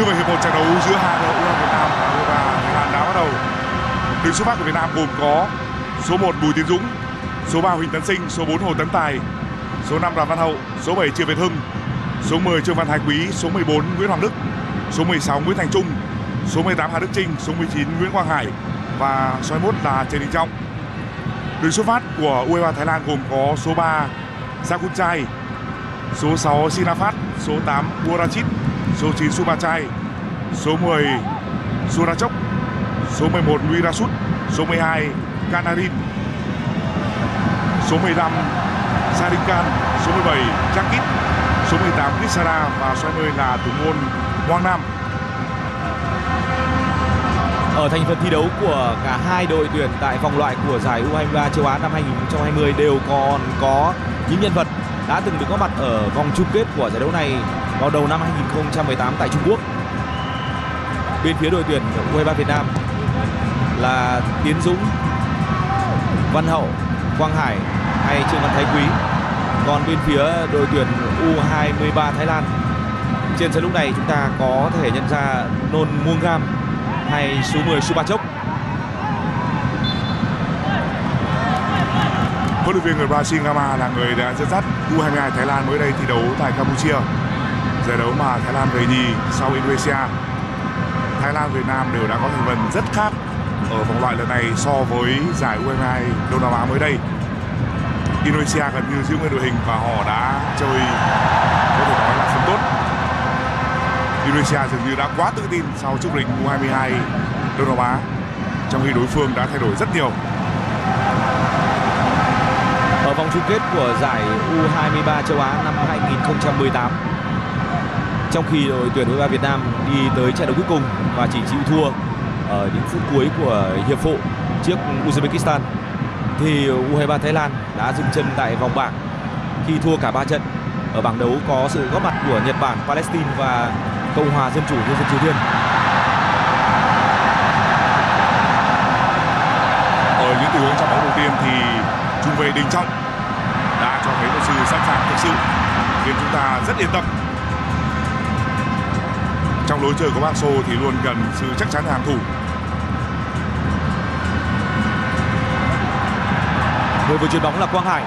Như vậy hiệp một trận đấu giữa hai đội u Việt Nam và u Thái Lan đã bắt đầu. đội xuất phát của Việt Nam gồm có số 1 Bùi Tiến Dũng, số 3 Huỳnh Tấn Sinh, số 4 Hồ Tấn Tài, số 5 Đoàn Văn Hậu, số 7 Triệu Việt Hưng, số 10 Trương Văn Thái Quý, số 14 Nguyễn Hoàng Đức, số 16 Nguyễn Thành Trung, số 18 Hà Đức Trinh, số 19 Nguyễn Quang Hải và số 21 là Trần Đình Trọng. đội xuất phát của U23 Thái Lan gồm có số 3 Sakun Chai số 6 Sinafat, số 8 Burachit, số 9 Subachai, số 10 Surachok, số 11 Wirasut, số 12 Kanarin, số 15 Sarikan, số 17 Jakit, số 18 Kisara và số 20 là thủ môn Hoàng Nam. Ở thành phần thi đấu của cả hai đội tuyển tại vòng loại của giải U23 châu Á năm 2020 đều còn có những nhân vật đã từng được có mặt ở vòng chung kết của giải đấu này vào đầu năm 2018 tại Trung Quốc. Bên phía đội tuyển U23 Việt Nam là Tiến Dũng, Văn Hậu, Quang Hải hay Trương Văn Thái Quý. Còn bên phía đội tuyển U23 Thái Lan trên sân lúc này chúng ta có thể nhận ra Nôn Muông Gam hay số 10 Subachok. Huấn luyện viên người Brazil Gama là người đã dẫn dắt U22 Thái Lan mới đây thi đấu tại Campuchia. Giải đấu mà Thái Lan về nhì sau Indonesia. Thái Lan, Việt Nam đều đã có thành phần rất khác ở vòng loại lần này so với giải U22 Đông Nam Á mới đây. Indonesia gần như giữ nguyên đội hình và họ đã chơi, có thể nói là không tốt. Indonesia dường như đã quá tự tin sau chức định U22 Đông Nam Á, trong khi đối phương đã thay đổi rất nhiều ở vòng chung kết của giải U23 châu Á năm 2018. Trong khi đội tuyển U23 Việt Nam đi tới trận đấu cuối cùng và chỉ chịu thua ở những phút cuối của hiệp phụ trước Uzbekistan thì U23 Thái Lan đã dừng chân tại vòng bảng khi thua cả 3 trận. Ở bảng đấu có sự góp mặt của Nhật Bản, Palestine và Cộng hòa Dân chủ Nhân dân Triều Tiên. Ở những tình huống trong bóng đầu tiên thì trung vệ Đình Trọng đã cho thấy một sự sẵn sàng thực sự khiến chúng ta rất yên tâm. Trong lối chơi của Park xô thì luôn cần sự chắc chắn hàng thủ. Người vừa chuyền bóng là Quang Hải.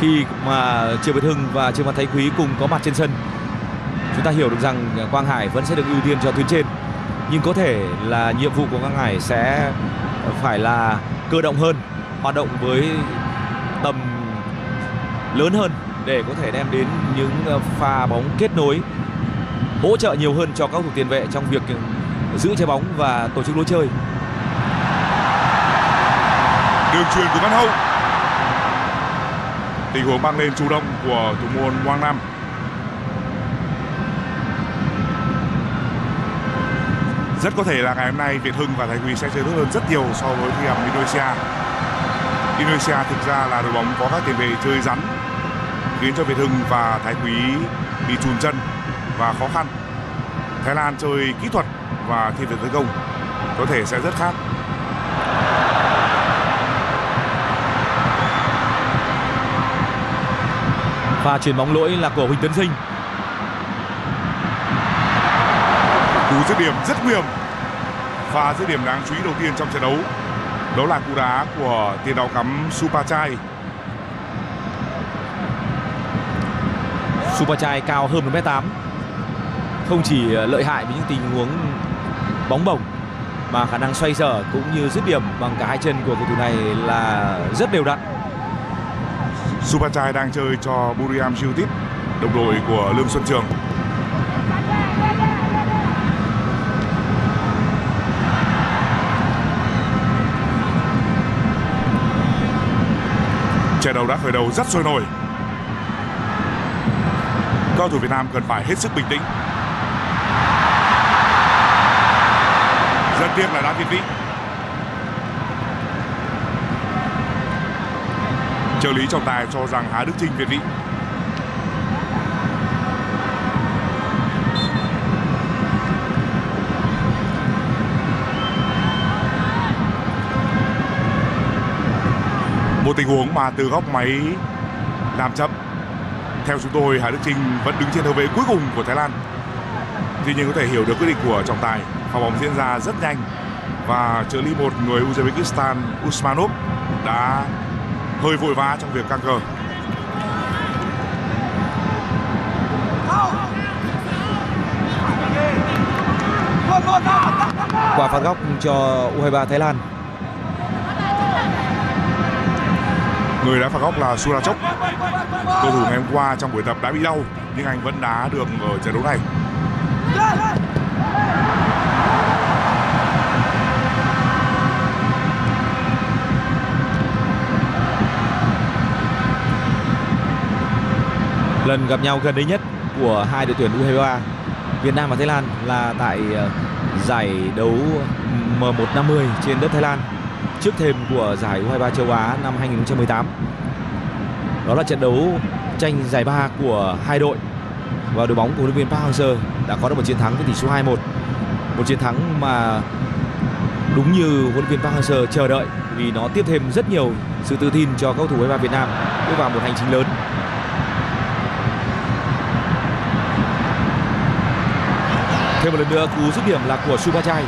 Khi mà Triệu Việt Hưng và Trương Văn Thái Quý cùng có mặt trên sân, chúng ta hiểu được rằng Quang Hải vẫn sẽ được ưu tiên cho tuyến trên nhưng có thể là nhiệm vụ của Quang Hải sẽ phải là cơ động hơn, hoạt động với tầm lớn hơn để có thể đem đến những ờ, pha bóng kết nối, hỗ trợ nhiều hơn cho các thủ tiền vệ trong việc ừ, giữ trái bóng và tổ chức lối chơi. Đường truyền của Văn Hậu. Tình huống mang lên chủ động của thủ môn Quang Nam. Rất có thể là ngày hôm nay Việt Hưng và Thái Quý sẽ chơi tốt hơn rất nhiều so với khi gặp Indonesia. Indonesia thực ra là đội bóng có các tiền vệ chơi rắn, khiến cho Việt Hưng và Thái Quý bị chùn chân và khó khăn. Thái Lan chơi kỹ thuật và thiên về tấn công có thể sẽ rất khác. Và chuyền bóng lỗi là của Huỳnh Tấn Sinh cú dứt điểm rất nguy hiểm và dứt điểm đáng chú ý đầu tiên trong trận đấu. Đó là cú đá của tiền đạo cắm Supachai Supachai cao hơn 1m8 không chỉ lợi hại với những tình huống bóng bổng mà khả năng xoay sở cũng như dứt điểm bằng cả hai chân của cầu thủ này là rất đều đặn. Supachai đang chơi cho Buriram Jutit đồng đội của Lương Xuân Trường trận đấu đã khởi đầu rất sôi nổi. Cầu thủ Việt Nam cần phải hết sức bình tĩnh. Rất tiếc là đá việt vị trợ lý trọng tài cho rằng Hà Đức Trinh việt vị một tình huống mà từ góc máy làm chậm. Theo chúng tôi, Hà Đức Trinh vẫn đứng trên hậu vệ cuối cùng của Thái Lan. Tuy nhiên có thể hiểu được quyết định của trọng tài. Pha bóng diễn ra rất nhanh và trợ lý một người Uzbekistan Usmanov đã hơi vội vã trong việc căng cờ quả phạt góc cho U23 Thái Lan. Người đá phạt góc là Surachok cầu thủ ngày hôm qua trong buổi tập đã bị đau, nhưng anh vẫn đá được ở trận đấu này. Lần gặp nhau gần đây nhất của hai đội tuyển U23 Việt Nam và Thái Lan là tại ờ, giải đấu M150 trên đất Thái Lan trước thềm của giải U23 châu Á năm 2018. Đó là trận đấu tranh giải ba của hai đội và đội bóng của huấn luyện viên Park Hang-seo đã có được một chiến thắng với tỷ số 2-1. Một chiến thắng mà đúng như huấn luyện viên Park Hang-seo chờ đợi vì nó tiếp thêm rất nhiều sự tự tin cho các cầu thủ U23 Việt Nam bước vào một hành trình lớn Thêm một lần nữa, cú dứt điểm là của Subachai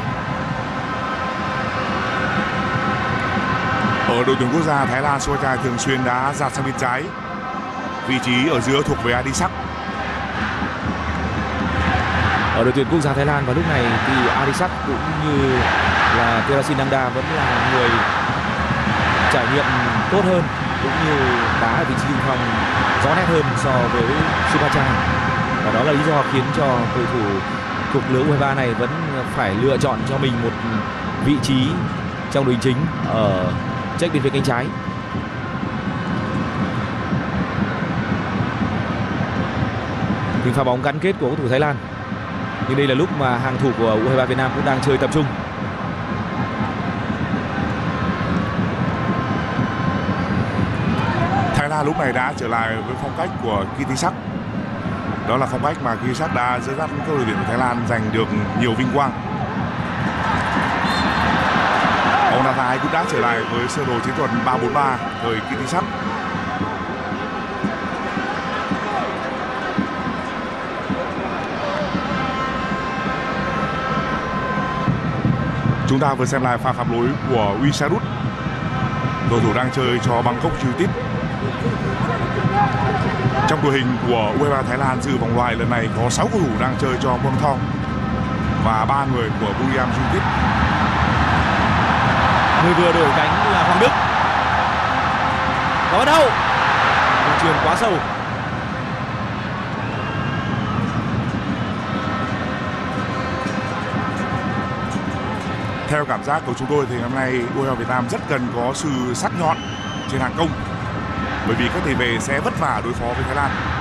Ở đội tuyển quốc gia Thái Lan, Supachai thường xuyên đá dạt sang bên trái. Vị trí ở giữa thuộc về Adisak. Ở đội tuyển quốc gia Thái Lan vào lúc này thì Adisak cũng như là Terasin Nangda vẫn là người trải nghiệm tốt hơn cũng như đá ở vị trí trung phong rõ nét hơn so với Supachai và đó là lý do khiến cho cầu thủ thuộc lứa U23 này vẫn phải lựa chọn cho mình một vị trí trong đội hình chính ở trách bên phía cánh trái. Những pha bóng gắn kết của cầu thủ Thái Lan. Nhưng đây là lúc mà hàng thủ của U23 Việt Nam cũng đang chơi tập trung. Thái Lan lúc này đã trở lại với phong cách của Kitisak đó là phong cách mà Kisak đã dẫn dắt các đội tuyển của Thái Lan giành được nhiều vinh quang Thái cũng đã trở lại với sơ đồ chiến thuật 343 thời Kitisak Chúng ta vừa xem lại pha phạm lỗi của Wisarut Cầu thủ đang chơi cho Bangkok United. Trong đội hình của U23 Thái Lan, dự vòng loại lần này có 6 cầu thủ đang chơi cho Bangkok Thong và ba người của Buriram United. Người vừa đổi cánh là Hoàng Đức. Và bắt đầu. Đường truyền quá sâu. Theo cảm giác của chúng tôi thì năm nay U23 Việt Nam rất cần có sự sắc nhọn trên hàng công bởi vì các tiền vệ sẽ vất vả đối phó với Thái Lan.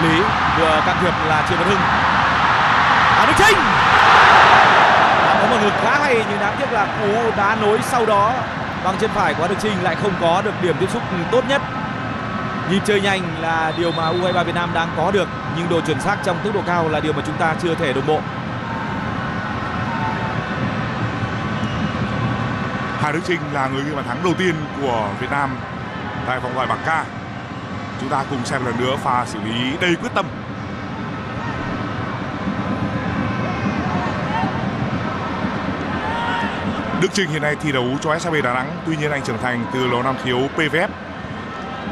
Hợp lý, vừa can thiệp là Triệu Văn Hưng. Hà Đức Trinh đã có một lực khá hay, nhưng đáng tiếc là cú đá nối sau đó bằng chân phải của Đức Trinh lại không có được điểm tiếp xúc tốt nhất nhịp chơi nhanh là điều mà U23 Việt Nam đang có được, nhưng độ chuẩn xác trong tốc độ cao là điều mà chúng ta chưa thể đồng bộ Hà Đức Trinh là người ghi bàn thắng đầu tiên của Việt Nam tại vòng loại bảng K. Chúng ta cùng xem lần nữa pha xử lý đầy quyết tâm Đức Trinh hiện nay thi đấu cho SHB Đà Nẵng, tuy nhiên anh trưởng thành từ lò năm thiếu PVF.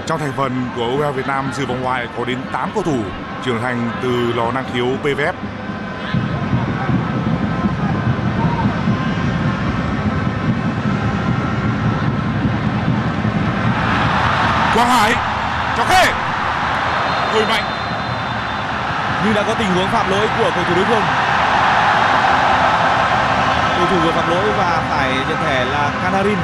Trong thành phần của U23 Việt Nam dự vòng loại có đến 8 cầu thủ trưởng thành từ lò năng khiếu PVF. Quang Hải Khê hơi mạnh. Nhưng đã có tình huống phạm lỗi của cầu thủ đối phương. Cầu thủ vừa phạm lỗi và phải nhận thẻ là canarin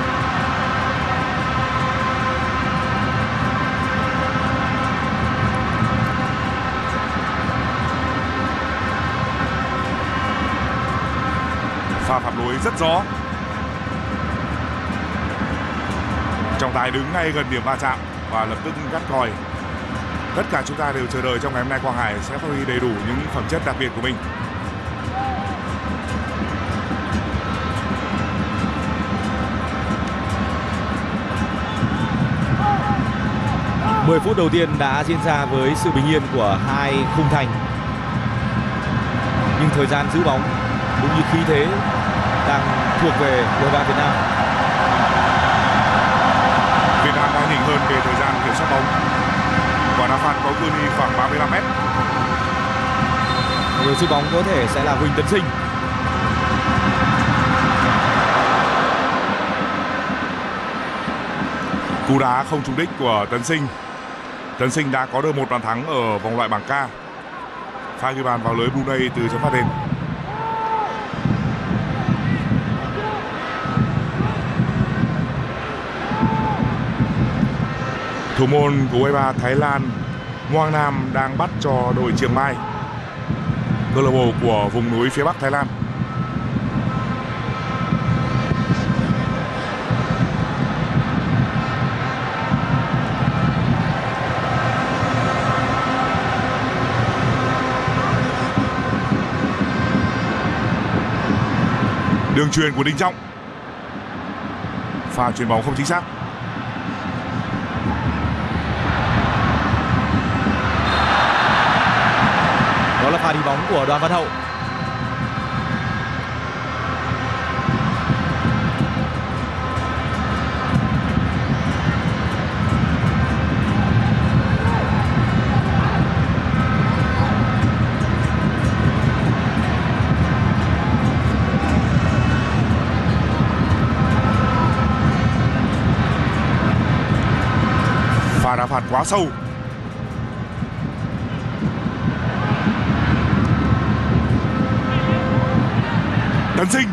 pha phạm lỗi rất rõ. Trọng tài đứng ngay gần điểm va chạm và lập tức gắt còi. Tất cả chúng ta đều chờ đợi trong ngày hôm nay quang hải sẽ phát huy đầy đủ những phẩm chất đặc biệt của mình. 10 phút đầu tiên đã diễn ra với sự bình yên của hai khung thành. Nhưng thời gian giữ bóng cũng như khí thế đang thuộc về đội bóng Việt Nam. Việt Nam đã nhỉnh hơn về thời gian soát bóng và đá phạt có cự ly khoảng 35 mét người giữ bóng có thể sẽ là Huỳnh Tấn Sinh cú đá không trúng đích của Tấn Sinh Tấn Sinh đã có được một bàn thắng ở vòng loại bảng K. Pha ghi bàn vào lưới Brunei từ chấm phạt đền. Thủ môn của U23 Thái Lan Ngoang Nam đang bắt cho đội Chiang Mai. Câu lạc bộ của vùng núi phía Bắc Thái Lan. Đường truyền của Đinh Trọng. Pha chuyền bóng không chính xác. Pha đi bóng của Đoàn Văn Hậu. Đá phạt quá sâu Tấn Sinh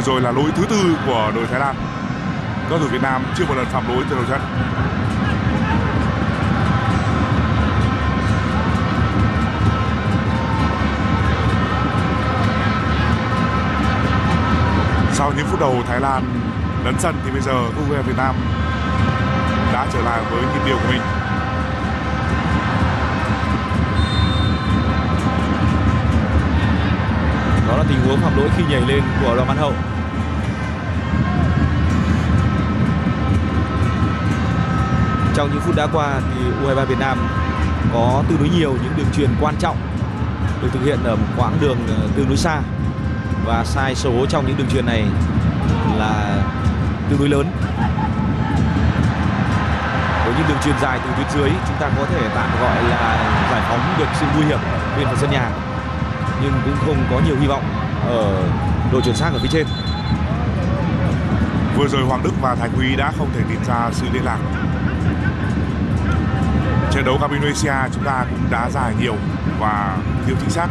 Vừa rồi là lỗi thứ tư của đội Thái Lan Các thủ Việt Nam chưa một lần phạm lỗi từ đầu trận Sau những phút đầu Thái Lan lấn sân thì bây giờ U23 Việt Nam đã trở lại với nhịp điệu của mình. Tình huống phạm lỗi khi nhảy lên của Đoàn Văn Hậu. Trong những phút đã qua thì U23 Việt Nam có tương đối nhiều những đường truyền quan trọng được thực hiện ở một quãng đường ờ, tương đối xa. Và sai số trong những đường truyền này là tương đối lớn. Với những đường truyền dài từ tuyến dưới, chúng ta có thể tạm gọi là giải phóng được sự nguy hiểm bên phần sân nhà. Nhưng cũng không có nhiều hy vọng ở đội chuẩn xác ở phía trên Vừa rồi Hoàng Đức và Thái Quý đã không thể tìm ra sự liên lạc. Trận đấu gặp Indonesia chúng ta cũng đá dài nhiều và thiếu chính xác.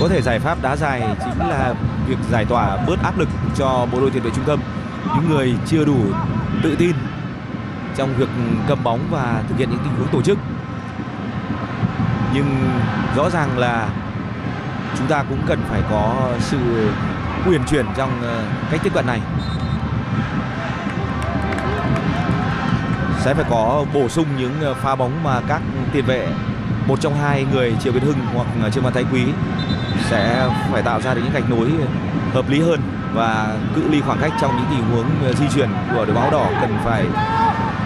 có thể giải pháp đá dài chính là việc giải tỏa bớt áp lực cho bộ đôi tiền vệ trung tâm những người chưa đủ tự tin trong việc cầm bóng và thực hiện những tình huống tổ chức. Nhưng rõ ràng là chúng ta cũng cần phải có sự uyển chuyển trong ờ, cách tiếp cận này. Sẽ phải có bổ sung những ờ, pha bóng mà các tiền vệ, một trong hai người Triệu Việt Hưng hoặc Trương Văn Thái Quý sẽ phải tạo ra được những gạch nối hợp lý hơn và cự ly khoảng cách trong những tình huống ờ, di chuyển của đội bóng đỏ cần phải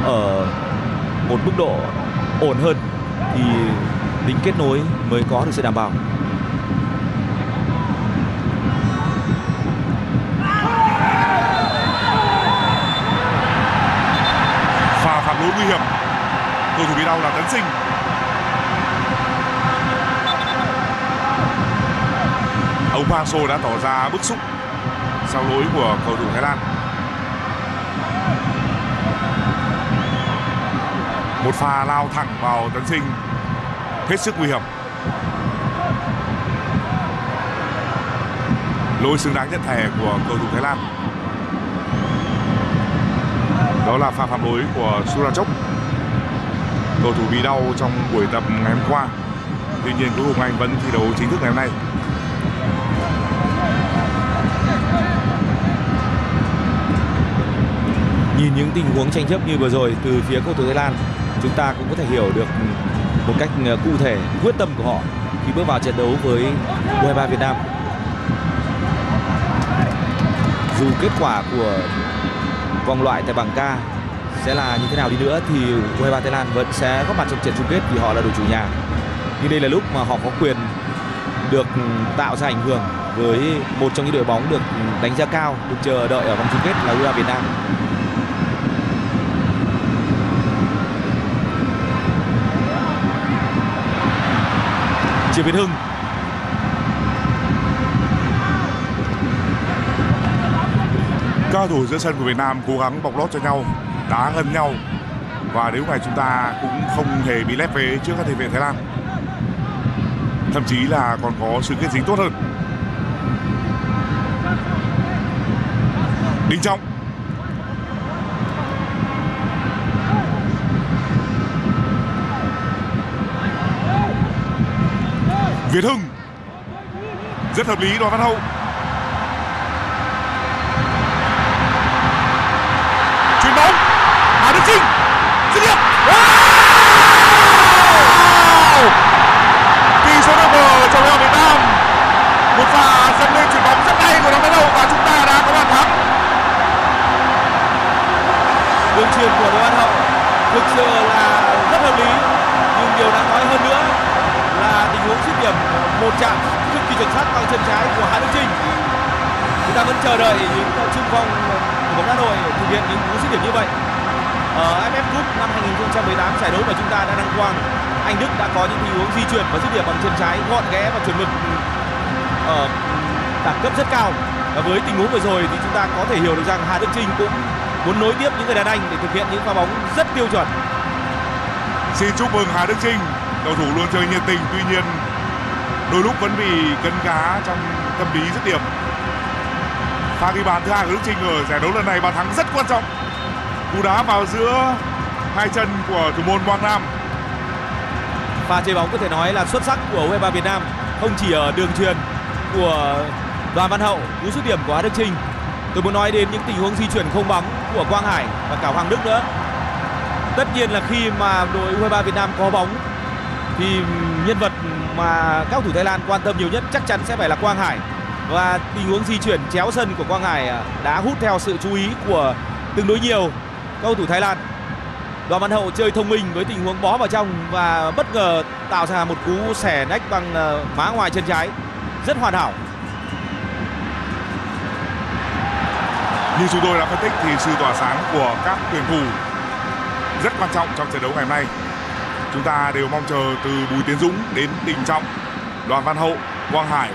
ở một mức độ ổn hơn thì tính kết nối mới có được sự đảm bảo Pha phạm lỗi nguy hiểm. Cầu thủ bị đau là Tấn Sinh. Ông Park Seo đã tỏ ra bức xúc sau lỗi của cầu thủ Thái Lan. Một pha lao thẳng vào Tấn Sinh hết sức nguy hiểm. Lỗi xứng đáng nhận thẻ của cầu thủ Thái Lan. đó là pha phạm lỗi của Surachok cầu thủ bị đau trong buổi tập ngày hôm qua tuy nhiên cuối cùng anh vẫn thi đấu chính thức ngày hôm nay nhìn những tình huống tranh chấp như vừa rồi từ phía cầu thủ Thái Lan chúng ta cũng có thể hiểu được một cách ờ, cụ thể, quyết tâm của họ khi bước vào trận đấu với U23 Việt Nam. Dù kết quả của vòng loại tại bảng K sẽ là như thế nào đi nữa thì U23 Thái Lan vẫn sẽ góp mặt trong trận chung kết vì họ là đội chủ nhà. Nhưng đây là lúc mà họ có quyền được ừ, tạo ra ảnh hưởng với một trong những đội bóng được ừ, đánh giá cao, được chờ đợi ở vòng chung kết là U23 Việt Nam. Triệu Việt Hưng Cao thủ giữa sân của Việt Nam cố gắng bọc lót cho nhau, đá gần nhau và đến lúc này chúng ta cũng không hề bị lép vế trước các tiền vệ Thái Lan. Thậm chí là còn có sự kết dính tốt hơn. Đinh Trọng Việt Hưng. Rất hợp lý, đoàn văn hậu. Chuyền bóng, Hà Đức Trinh dứt điểm. Wow! tỷ số được mở cho đội Việt Nam. Một pha dâng lên chuyền bóng rất hay của đoàn văn hậu và chúng ta đã có bàn thắng. Đường truyền của đoàn Văn Hậu thực sự là rất hợp lý, nhưng điều đáng nói hơn nữa điểm một chạm. Cực kỳ chuẩn xác bằng chân trái của Hà Đức Trinh. Chúng ta vẫn chờ đợi những trung phong của bóng đá đội thực hiện những cú dứt điểm như vậy. Ở AFF Cup năm 2018 giải đấu mà chúng ta đã đăng quang, anh Đức đã có những tình huống di chuyển và dứt điểm bằng chân trái, gọn ghẽ và chuẩn mực ở đẳng cấp rất cao. Và với tình huống vừa rồi thì chúng ta có thể hiểu được rằng Hà Đức Trinh cũng muốn nối tiếp những người đàn anh để thực hiện những pha bóng rất tiêu chuẩn. Xin chúc mừng Hà Đức Trinh, cầu thủ luôn chơi nhiệt tình, tuy nhiên đôi lúc vẫn bị cấn cá trong tâm lý dứt điểm. Pha ghi bàn thứ hai của Đức Trinh ở giải đấu lần này bàn thắng rất quan trọng. Cú đá vào giữa hai chân của thủ môn Quang Nam. Pha chơi bóng có thể nói là xuất sắc của U23 e Việt Nam, không chỉ ở đường truyền của Đoàn Văn Hậu, cú dứt điểm của Hà Đức Trinh. Tôi muốn nói đến những tình huống di chuyển không bóng của Quang Hải và cả Hoàng Đức nữa. Tất nhiên là khi mà đội U23 e Việt Nam có bóng, thì nhân vật mà các cầu thủ Thái Lan quan tâm nhiều nhất chắc chắn sẽ phải là Quang Hải. Và tình huống di chuyển chéo sân của Quang Hải à, đã hút theo sự chú ý của tương đối nhiều cầu thủ Thái Lan. Đoàn Văn Hậu chơi thông minh với tình huống bó vào trong và bất ngờ tạo ra một cú xẻ nách bằng à, má ngoài chân trái. Rất hoàn hảo. Như chúng tôi đã phân tích thì sự tỏa sáng của các tuyển thủ rất quan trọng trong trận đấu ngày hôm nay chúng ta đều mong chờ từ Bùi Tiến Dũng đến Đình Trọng, Đoàn Văn Hậu, Quang Hải,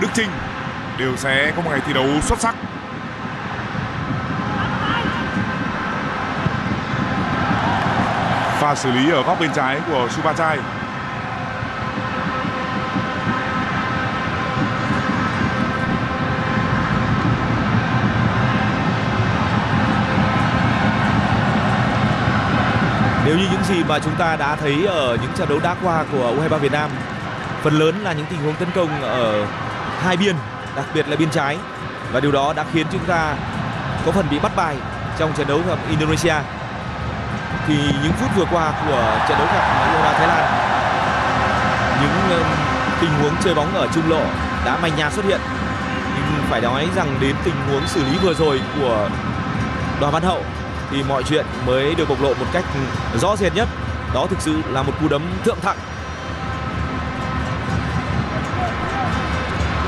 Đức Trinh đều sẽ có một ngày thi đấu xuất sắc. Pha xử lý ở góc bên trái của Supachai gì mà chúng ta đã thấy ở những trận đấu đã qua của U23 Việt Nam? Phần lớn là những tình huống tấn công ở hai biên, đặc biệt là biên trái. Và điều đó đã khiến chúng ta có phần bị bắt bài trong trận đấu gặp Indonesia. Thì những phút vừa qua của trận đấu gặp U23 Thái Lan những tình huống chơi bóng ở trung lộ đã manh nha xuất hiện. Nhưng phải nói rằng đến tình huống xử lý vừa rồi của Đoàn Văn Hậu thì mọi chuyện mới được bộc lộ một cách rõ rệt nhất. Đó thực sự là một cú đấm thượng thặng.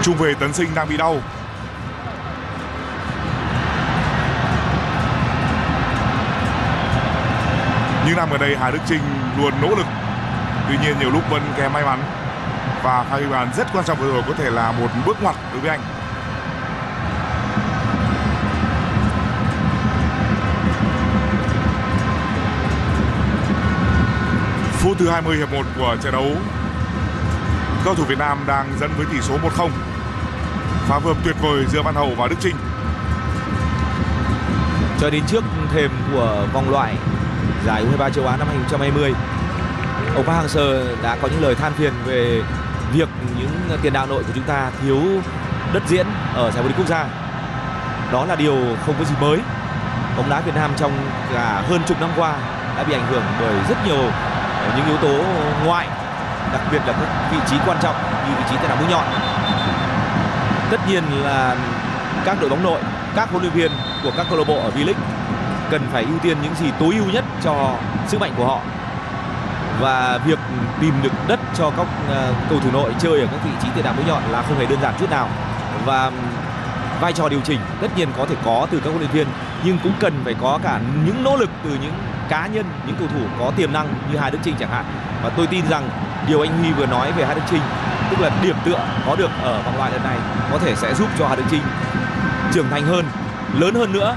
Trung vệ tấn sinh đang bị đau. Những năm ở đây, Hà Đức Trinh luôn nỗ lực. Tuy nhiên, nhiều lúc vẫn kém may mắn. Và pha ghi bàn rất quan trọng vừa rồi có thể là một bước ngoặt đối với anh. Phút thứ 20 hiệp 1 của trận đấu, Cầu thủ Việt Nam đang dẫn với tỷ số 1-0 Phá vượt tuyệt vời giữa Văn Hậu và Đức Trinh. Cho đến trước thềm của vòng loại giải U23 châu Á năm 2020 ông Park Hang-seo đã có những lời than phiền về việc những tiền đạo nội của chúng ta thiếu đất diễn ở giải vô địch quốc gia. Đó là điều không có gì mới. Bóng đá Việt Nam trong cả hơn chục năm qua đã bị ảnh hưởng bởi rất nhiều những yếu tố ngoại, đặc biệt là các vị trí quan trọng như vị trí tiền đạo mũi nhọn. Tất nhiên là các đội bóng nội, các huấn luyện viên của các câu lạc bộ ở V-League cần phải ưu tiên những gì tối ưu nhất cho sức mạnh của họ. Và việc tìm được đất cho các ờ, cầu thủ nội chơi ở các vị trí tiền đạo mũi nhọn là không hề đơn giản chút nào. Và vai trò điều chỉnh tất nhiên có thể có từ các huấn luyện viên, nhưng cũng cần phải có cả những nỗ lực từ những cá nhân, những cầu thủ có tiềm năng như Hà Đức Trinh chẳng hạn. Và tôi tin rằng điều anh Huy vừa nói về Hà Đức Trinh tức là điểm tựa có được ở vòng loại lần này, có thể sẽ giúp cho Hà Đức Trinh trưởng thành hơn, lớn hơn nữa.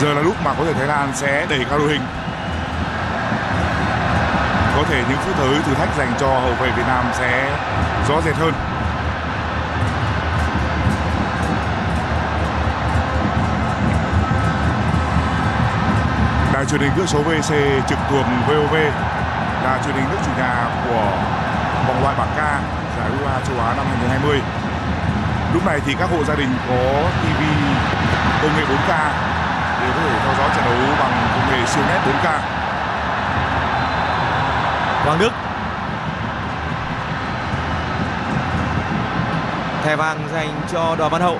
Giờ là lúc mà có thể Thái Lan sẽ đẩy cao đội hình. Có thể những phút tới thử thách dành cho hậu vệ Việt Nam sẽ rõ rệt hơn. Đài truyền hình cước số VC trực thuộc VOV là truyền hình nước chủ nhà của vòng loại bảng K giải U23 châu Á năm 2020 lúc này thì các hộ gia đình có TV công nghệ 4K đều có thể theo dõi trận đấu bằng công nghệ siêu nét 4K. Hoàng Đức. Thẻ vàng dành cho Đoàn Văn Hậu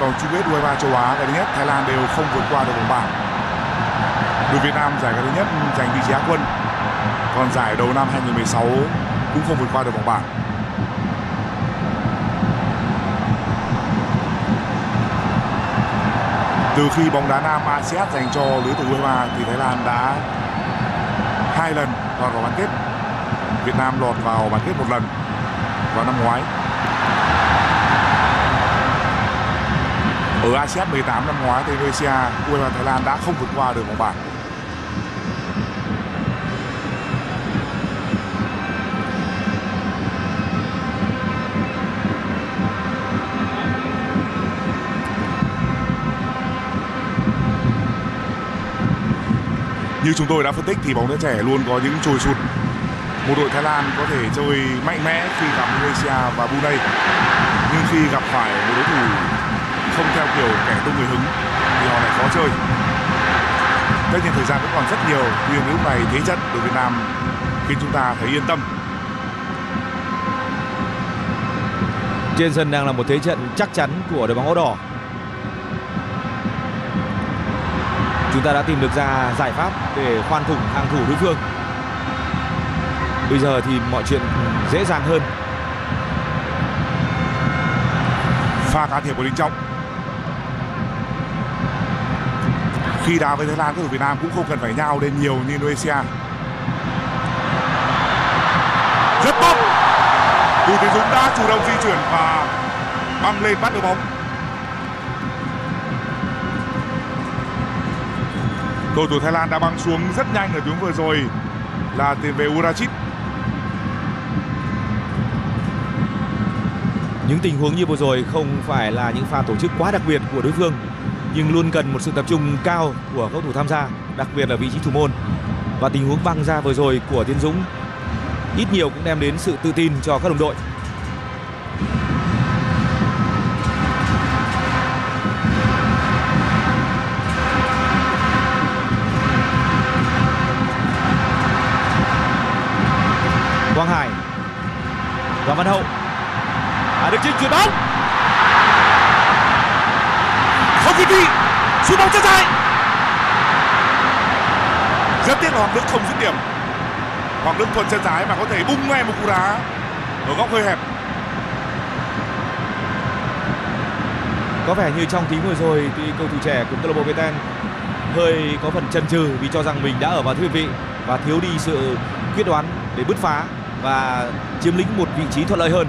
ở hai chung kết U23 châu Á, cái thứ nhất, Thái Lan đều không vượt qua được vòng bảng. Đội Việt Nam giải cái thứ nhất, giành vị trí Á quân. Còn giải đầu năm 2016 cũng không vượt qua được vòng bảng. Từ khi bóng đá nam ASEAN dành cho lứa tuổi U23 thì Thái Lan đã hai lần lọt vào bán kết. Việt Nam lọt vào bán kết một lần vào năm ngoái. Ở ASEAN 18 năm ngoái thì Indonesia, U23 Thái Lan đã không vượt qua được vòng bảng. Như chúng tôi đã phân tích thì bóng đá trẻ luôn có những trồi sụt. Một đội Thái Lan có thể chơi mạnh mẽ khi gặp Malaysia và Brunei, nhưng khi gặp phải một đối thủ không theo kiểu kẻ tung người hứng thì họ lại khó chơi. Tất nhiên thời gian vẫn còn rất nhiều nhiên lúc này thế trận đội Việt Nam khiến chúng ta thấy yên tâm. Trên sân đang là một thế trận chắc chắn của đội bóng áo đỏ. Chúng ta đã tìm được ra giải pháp để khoan thủng hàng thủ đối phương. Bây giờ thì mọi chuyện dễ dàng hơn. Pha can thiệp của Đình Trọng khi đá với Thái Lan, các thủ Việt Nam cũng không cần phải nhau lên nhiều như Indonesia. Rất tốt. Bùi Tiến Dũng đã chủ động di chuyển và băng lên bắt được bóng. Cầu thủ Thái Lan đã băng xuống rất nhanh ở tuyến vừa rồi là tiền vệ Urachit. Những tình huống như vừa rồi không phải là những pha tổ chức quá đặc biệt của đối phương nhưng luôn cần một sự tập trung cao của cầu thủ tham gia, đặc biệt là vị trí thủ môn. Và tình huống băng ra vừa rồi của Tiến Dũng ít nhiều cũng đem đến sự tự tin cho các đồng đội. Quang Hải Đoàn Văn Hậu à, Đức Trinh chuyển bóng không kịp đi sút bóng chân dài rất tiếc là hoàng đức không dứt điểm. Hoàng đức thuận chân trái mà có thể bung ngay một cú đá ở góc hơi hẹp. Có vẻ như trong tiếng vừa rồi thì cầu thủ trẻ của câu lạc bộ Viettel hơi có phần chần chừ vì cho rằng mình đã ở vào thứ vị và thiếu đi sự quyết đoán để bứt phá và chiếm lĩnh một vị trí thuận lợi hơn.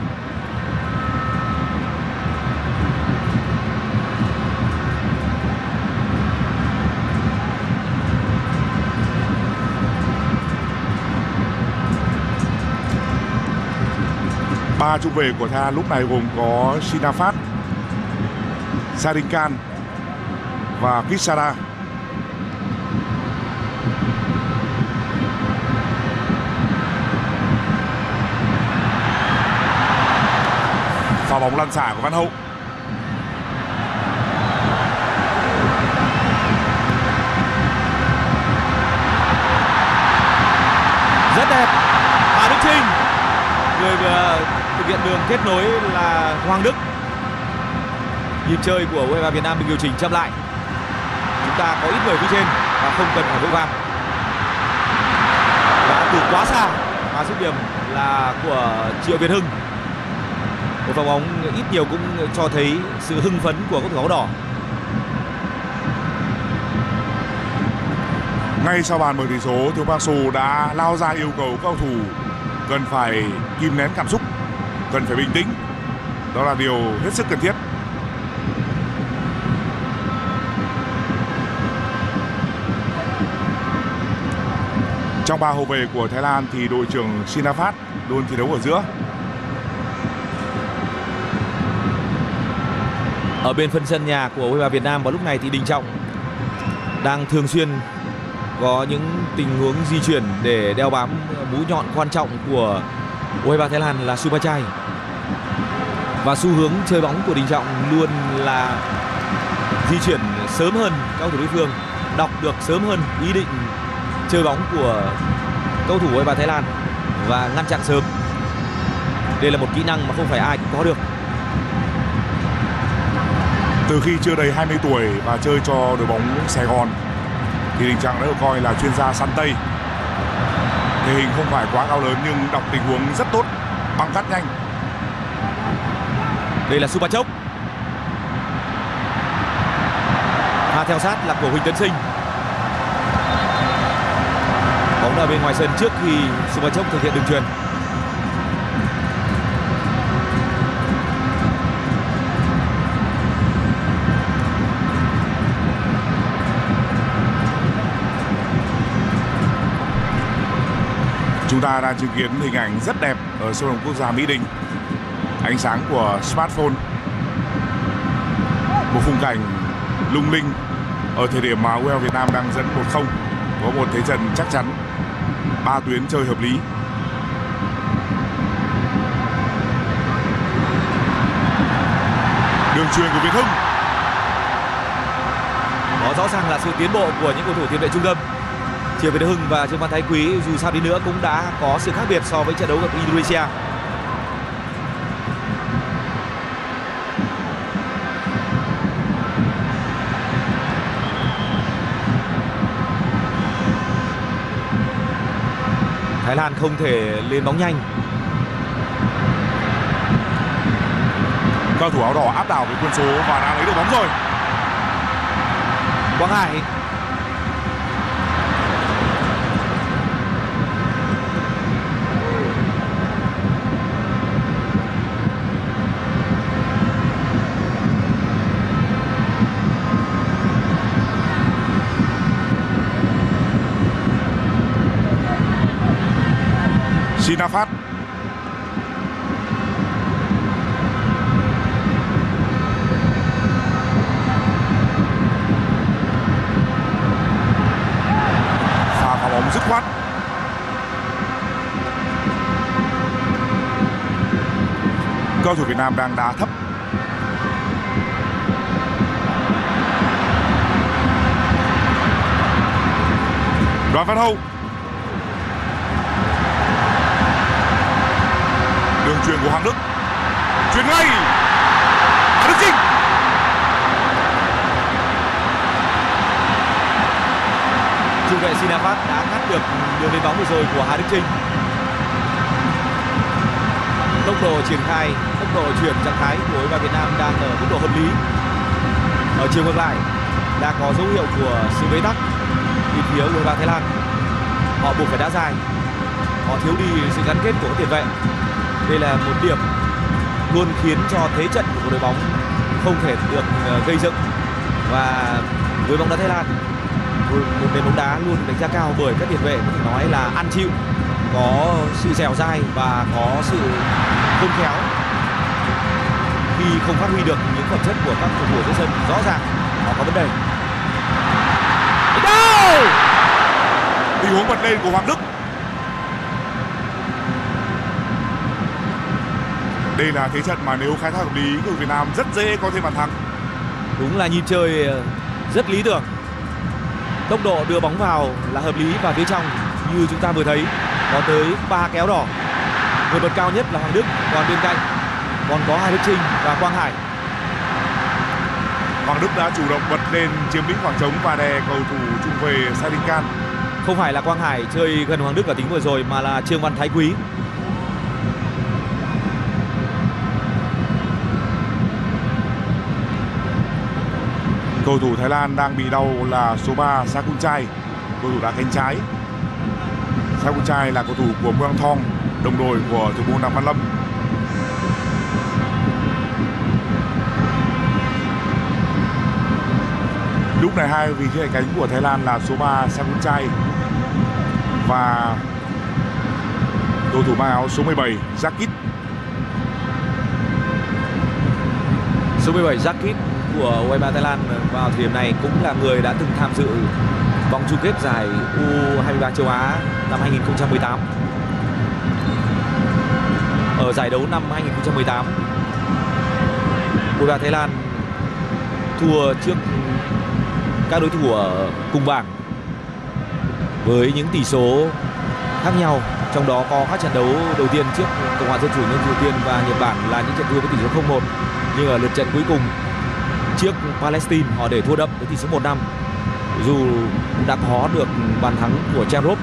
Ba trung vệ của Tha lúc này gồm có Sinafat, Sarinkan và Kisara. Pha bóng lăn xả của Văn Hậu. rất đẹp Hà Đức Trinh người vừa hiện đường kết nối là Hoàng Đức. Nhịp chơi của U23 Việt Nam được điều chỉnh chậm lại. Chúng ta có ít người phía trên và không cần phải vội vàng. Đã từ quá xa và dứt điểm là của Triệu Việt Hưng. Một pha bóng ít nhiều cũng cho thấy sự hưng phấn của cầu thủ áo đỏ. Ngay sau bàn mở tỷ số, Thiếu Park Su đã lao ra yêu cầu các cầu thủ cần phải kìm nén cảm xúc, cần phải bình tĩnh. Đó là điều hết sức cần thiết. Trong ba hậu vệ của Thái Lan thì đội trưởng Sinafat luôn thi đấu ở giữa. ở bên phân sân nhà của U23 Việt Nam vào lúc này thì Đình Trọng đang thường xuyên có những tình huống di chuyển để đeo bám mũi nhọn quan trọng của U23 Thái Lan là Supachai và xu hướng chơi bóng của Đình Trọng luôn là di chuyển sớm hơn các cầu thủ đối phương, đọc được sớm hơn ý định chơi bóng của cầu thủ U23 Thái Lan và ngăn chặn sớm. Đây là một kỹ năng mà không phải ai cũng có được. Từ khi chưa đầy 20 tuổi và chơi cho đội bóng Sài Gòn, thì Đình Trọng đã được coi là chuyên gia săn tây. Thể hình không phải quá cao lớn nhưng đọc tình huống rất tốt, băng cắt nhanh. Đây là Supachok Pha theo sát là của Huỳnh Tấn Sinh. Bóng ở bên ngoài sân trước khi Supachok thực hiện đường truyền Chúng ta đang chứng kiến hình ảnh rất đẹp ở sân vận quốc gia Mỹ Đình. Ánh sáng của smartphone. Một khung cảnh lung linh ở thời điểm mà UEL Việt Nam đang dẫn 1-0 có một thế trận chắc chắn. Ba tuyến chơi hợp lý. Đường truyền của Việt Hưng. Đó rõ ràng là sự tiến bộ của những cầu thủ tiền vệ trung tâm. Triệu Việt Hưng và Trương Văn Thái Quý dù sao đi nữa cũng đã có sự khác biệt so với trận đấu gặp Indonesia. Thái Lan không thể lên bóng nhanh. Cao thủ áo đỏ áp đảo với quân số và đã lấy được bóng rồi. Quang Hải Sinafat pha phá bóng dứt khoát. Cầu thủ Việt Nam đang đá thấp. Đoàn Văn Hậu. Đường truyền của Hoàng Đức. Chuyền ngay. Hà Đức Trinh trung vệ Sinafat đã ngắt được đường lên bóng vừa rồi của Hà Đức Trinh tốc độ triển khai, tốc độ chuyển trạng thái của U23 Việt Nam đang ở mức độ hợp lý. Ở chiều ngược lại, đã có dấu hiệu của sự bế tắc. Từ phía U23 Thái Lan, họ buộc phải đá dài. Họ thiếu đi sự gắn kết của tiền vệ đây là một điểm luôn khiến cho thế trận của đội bóng không thể được ờ, gây dựng. Và với bóng đá Thái Lan một nền bóng đá luôn đánh giá cao bởi các tiền vệ có thể nói là ăn chịu có sự dẻo dai và có sự khôn khéo. Khi không phát huy được những phẩm chất của các cầu thủ trên sân rõ ràng họ có vấn đề. Đâu? Tình huống bật lên của Hoàng Đức đây là thế trận mà nếu khai thác hợp lý của Việt Nam rất dễ có thêm bàn thắng. Đúng là nhịp chơi ờ, rất lý tưởng. Tốc độ đưa bóng vào là hợp lý và phía trong như chúng ta vừa thấy có tới ba kéo đỏ. Người bật cao nhất là Hoàng Đức còn bên cạnh còn có hai Đức Trinh và Quang Hải. Hoàng Đức đã chủ động bật lên chiếm lĩnh khoảng trống và đè cầu thủ trung vệ Sadin Khan không phải là Quang Hải chơi gần Hoàng Đức ở tính vừa rồi mà là Trương Văn Thái Quý cầu thủ Thái Lan đang bị đau là số 3 Sakunchai cầu thủ đá cánh trái. Sakunchai là cầu thủ của Muang Thong, đồng đội của thủ môn Đặng Văn Lâm. Lúc này hai vị trí cánh của Thái Lan là số 3 Sakunchai và cầu thủ mang áo số 17 Jakit số 17 Jakit của U23 Thái Lan vào thời điểm này cũng là người đã từng tham dự vòng chung kết giải U23 châu Á năm 2018. Ở giải đấu năm 2018, U23 Thái Lan thua trước các đối thủ ở cùng bảng với những tỷ số khác nhau trong đó có các trận đấu đầu tiên trước Cộng hòa Dân chủ Nhân dân Triều Tiên và Nhật Bản là những trận thua với tỷ số 0-1 nhưng ở lượt trận cuối cùng trước Palestine, họ để thua đậm với tỷ số 1-5 dù đã có được bàn thắng của Cherop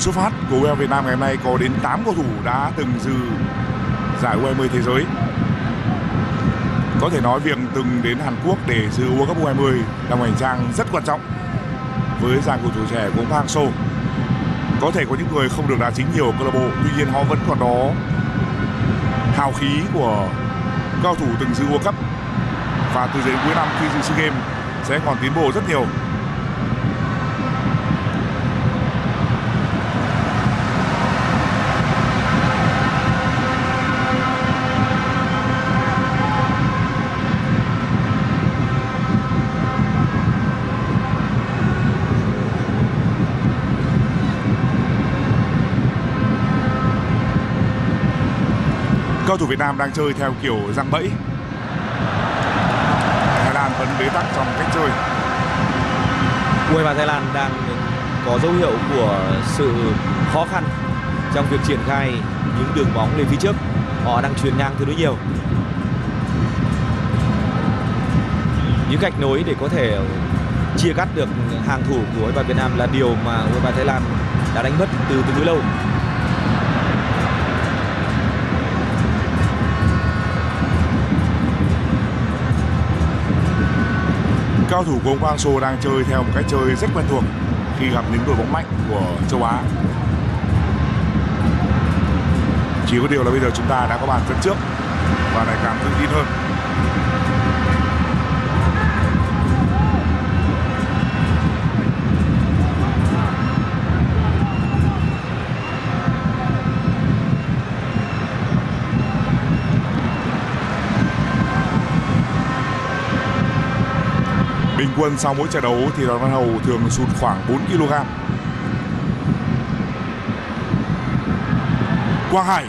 xuất phát của U23 Việt Nam ngày hôm nay có đến 8 cầu thủ đã từng dự giải U20 thế giới. Có thể nói việc từng đến Hàn Quốc để dự World Cup U20 là một hành trang rất quan trọng với dàn cầu thủ trẻ của Park Hang So. Có thể có những người không được đá chính nhiều ở câu lạc bộ, tuy nhiên họ vẫn còn đó hào khí của cao thủ từng dự World Cup và từ đến cuối năm khi dự SEA Games sẽ còn tiến bộ rất nhiều cầu thủ Việt Nam đang chơi theo kiểu răng bẫy. Thái Lan vẫn bế tắc trong cách chơi. U23 Thái Lan đang có dấu hiệu của sự khó khăn trong việc triển khai những đường bóng lên phía trước. Họ đang truyền ngang tương đối nhiều. Những gạch nối để có thể chia cắt được hàng thủ của U23 Việt Nam là điều mà U23 Thái Lan đã đánh mất từ từ lâu. Cao thủ của ông Quang Sô đang chơi theo một cách chơi rất quen thuộc khi gặp những đội bóng mạnh của châu Á. Chỉ có điều là bây giờ chúng ta đã có bàn dẫn trước và lại càng tự tin hơn. Quân sau mỗi trận đấu thì Đoàn Văn Hầu thường sụt khoảng 4 kg. Quang Hải.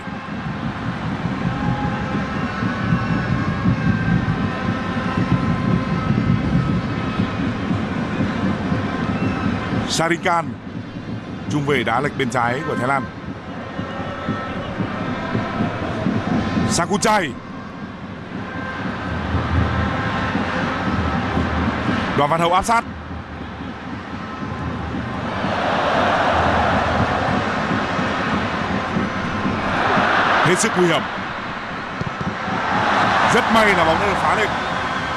Sarikan trung vệ đá lệch bên trái của Thái Lan. Sakuchai. Đoàn Văn Hậu áp sát. Hết sức nguy hiểm. Rất may là bóng đã được phá lên.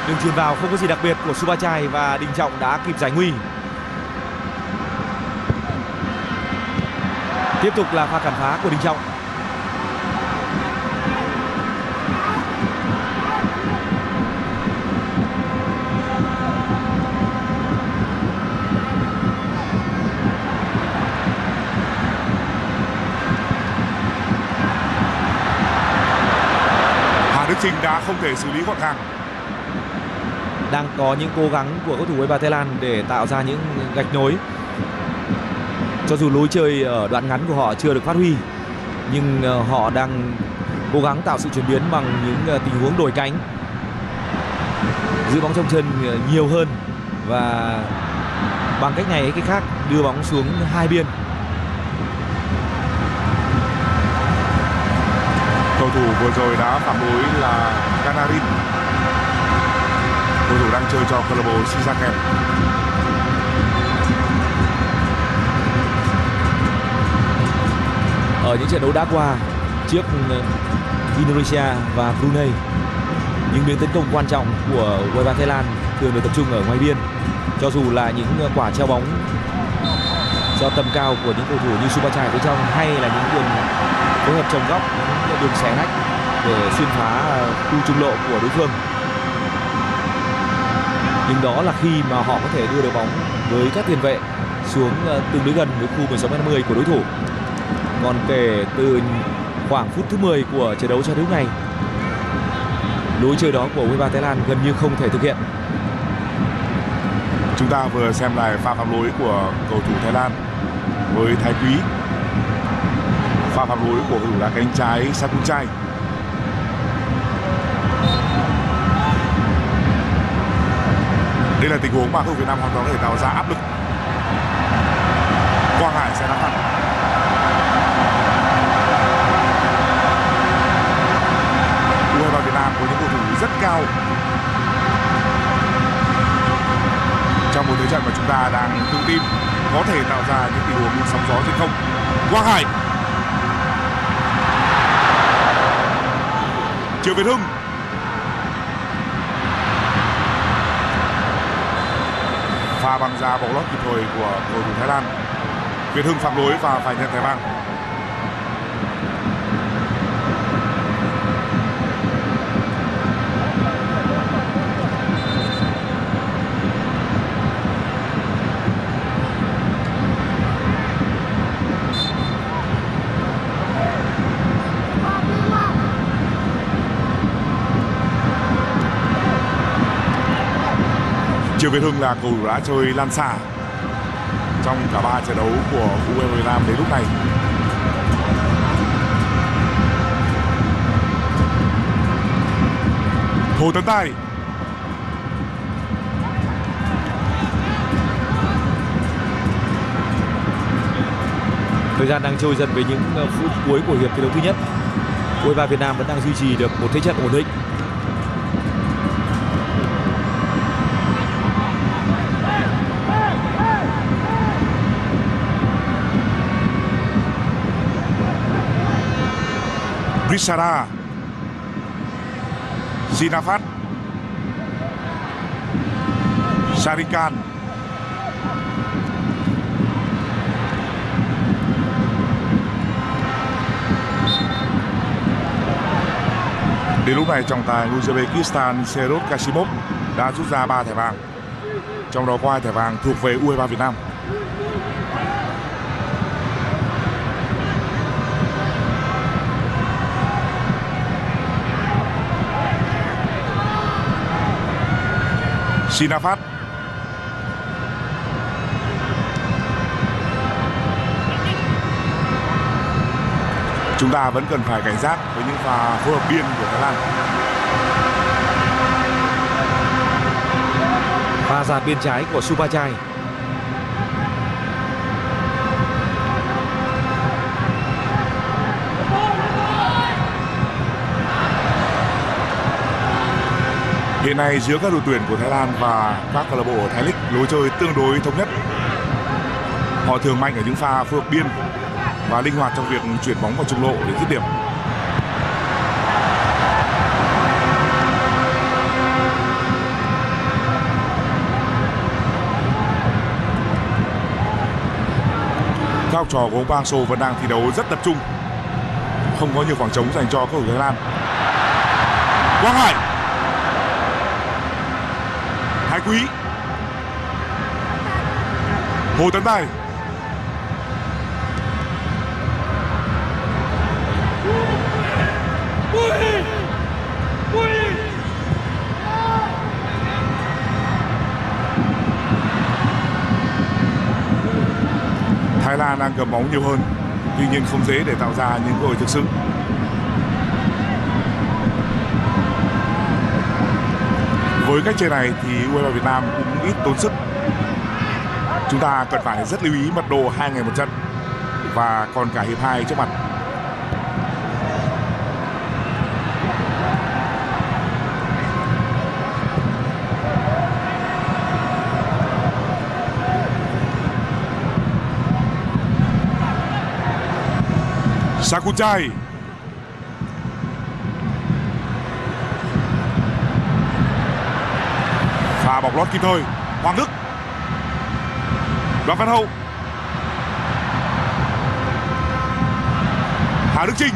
Đường chuyền vào không có gì đặc biệt của Subachai và Đình Trọng đã kịp giải nguy. Tiếp tục là pha cản phá của Đình Trọng. Đá không thể xử lý gọn gàng. Đang có những cố gắng của cầu thủ U23 Thái Lan để tạo ra những gạch nối. Cho dù lối chơi ở đoạn ngắn của họ chưa được phát huy, nhưng ờ, họ đang cố gắng tạo sự chuyển biến bằng những ờ, tình huống đổi cánh. Giữ bóng trong chân ờ, nhiều hơn và bằng cách này hay cách khác đưa bóng xuống hai biên thủ vừa rồi đã phạm lỗi là Canarin cầu thủ đang chơi cho câu lạc bộ Shizaken ở những trận đấu đã qua trước ừ, Indonesia và Brunei, những biến tấn công quan trọng của U23 Thái Lan thường được tập trung ở ngoài biên. Cho dù là những quả treo bóng do tầm cao của những cầu thủ như Subachai phía trong hay là những đường phối hợp trồng góc một đường xé nách để xuyên phá à, khu trung lộ của đối phương. Nhưng đó là khi mà họ có thể đưa được bóng với các tiền vệ xuống à, tương đối gần với khu 16 m 50 của đối thủ. Còn kể từ khoảng phút thứ 10 của trận đấu cho đến này lối chơi đó của U23 Thái Lan gần như không thể thực hiện. Chúng ta vừa xem lại pha phạm lỗi của cầu thủ Thái Lan với Thái Quý pha phạm lỗi của cầu thủ đá cánh trái Sakuchai đây là tình huống mà cầu Việt Nam hoàn toàn có thể tạo ra áp lực. Quang Hải sẽ đá phạt U23 Việt Nam có những cầu thủ rất cao. Trong một thế trận mà chúng ta đang tự tin, có thể tạo ra những tình huống sóng gió trên không. Quang Hải Triệu Việt Hưng. Pha băng ra bóng lót kịp thời của cầu thủ Thái Lan. Việt Hưng phạm lỗi và phải nhận thẻ vàng Triệu Việt Hưng là cầu thủ đã chơi lan xả trong cả ba trận đấu của U23 Nam đến lúc này. Hồ Tấn Tài. Thời gian đang trôi dần về những ờ, phút cuối của hiệp thi đấu thứ nhất. U23 Việt Nam vẫn đang duy trì được một thế trận ổn định. Brisara Sinafat Sarikan. Đến lúc này trọng tài Uzbekistan Serot Kasimov đã rút ra 3 thẻ vàng. Trong đó có 2 thẻ vàng thuộc về U23 Việt Nam. Sinafat Chúng ta vẫn cần phải cảnh giác với những pha phối hợp biên của Thái Lan. Pha ra biên trái của Subachai Hiện nay giữa các đội tuyển của Thái Lan và các câu lạc bộ ở Thái League lối chơi tương đối thống nhất. Họ thường mạnh ở những pha phối hợp biên và linh hoạt trong việc chuyển bóng vào trung lộ để dứt điểm. Các học trò của ông Bang Sô vẫn đang thi đấu rất tập trung không có nhiều khoảng trống dành cho các cầu thủ Thái Lan. Quang Hải Thái Quý. Hồ Tấn Tài. Thái Lan đang cầm bóng nhiều hơn, Tuy nhiên không dễ để tạo ra những cơ hội thực sự. Với cách chơi này thì U23 Việt Nam cũng ít tốn sức. Chúng ta cần phải rất lưu ý mật độ hai ngày một trận Và còn cả hiệp 2 trước mặt. Sakuchai Bọc lót kịp thời. Hoàng Đức. Đoàn Văn Hậu. Hà Đức Trinh.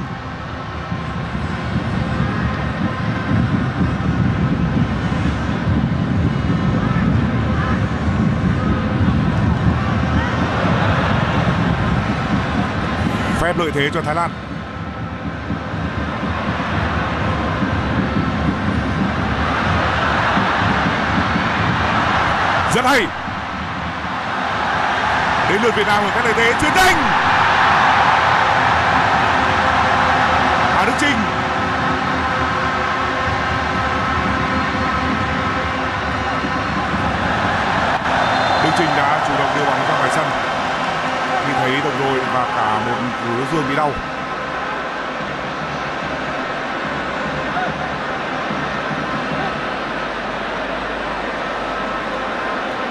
Phép lợi thế cho Thái Lan. Này. Đến lượt Việt Nam ở các lợi thế chuyền đanh. Hà Đức Trinh Đức Trinh đã chủ động đưa bóng ra ngoài sân. Khi thấy đồng đội và cả một đối dương bị đau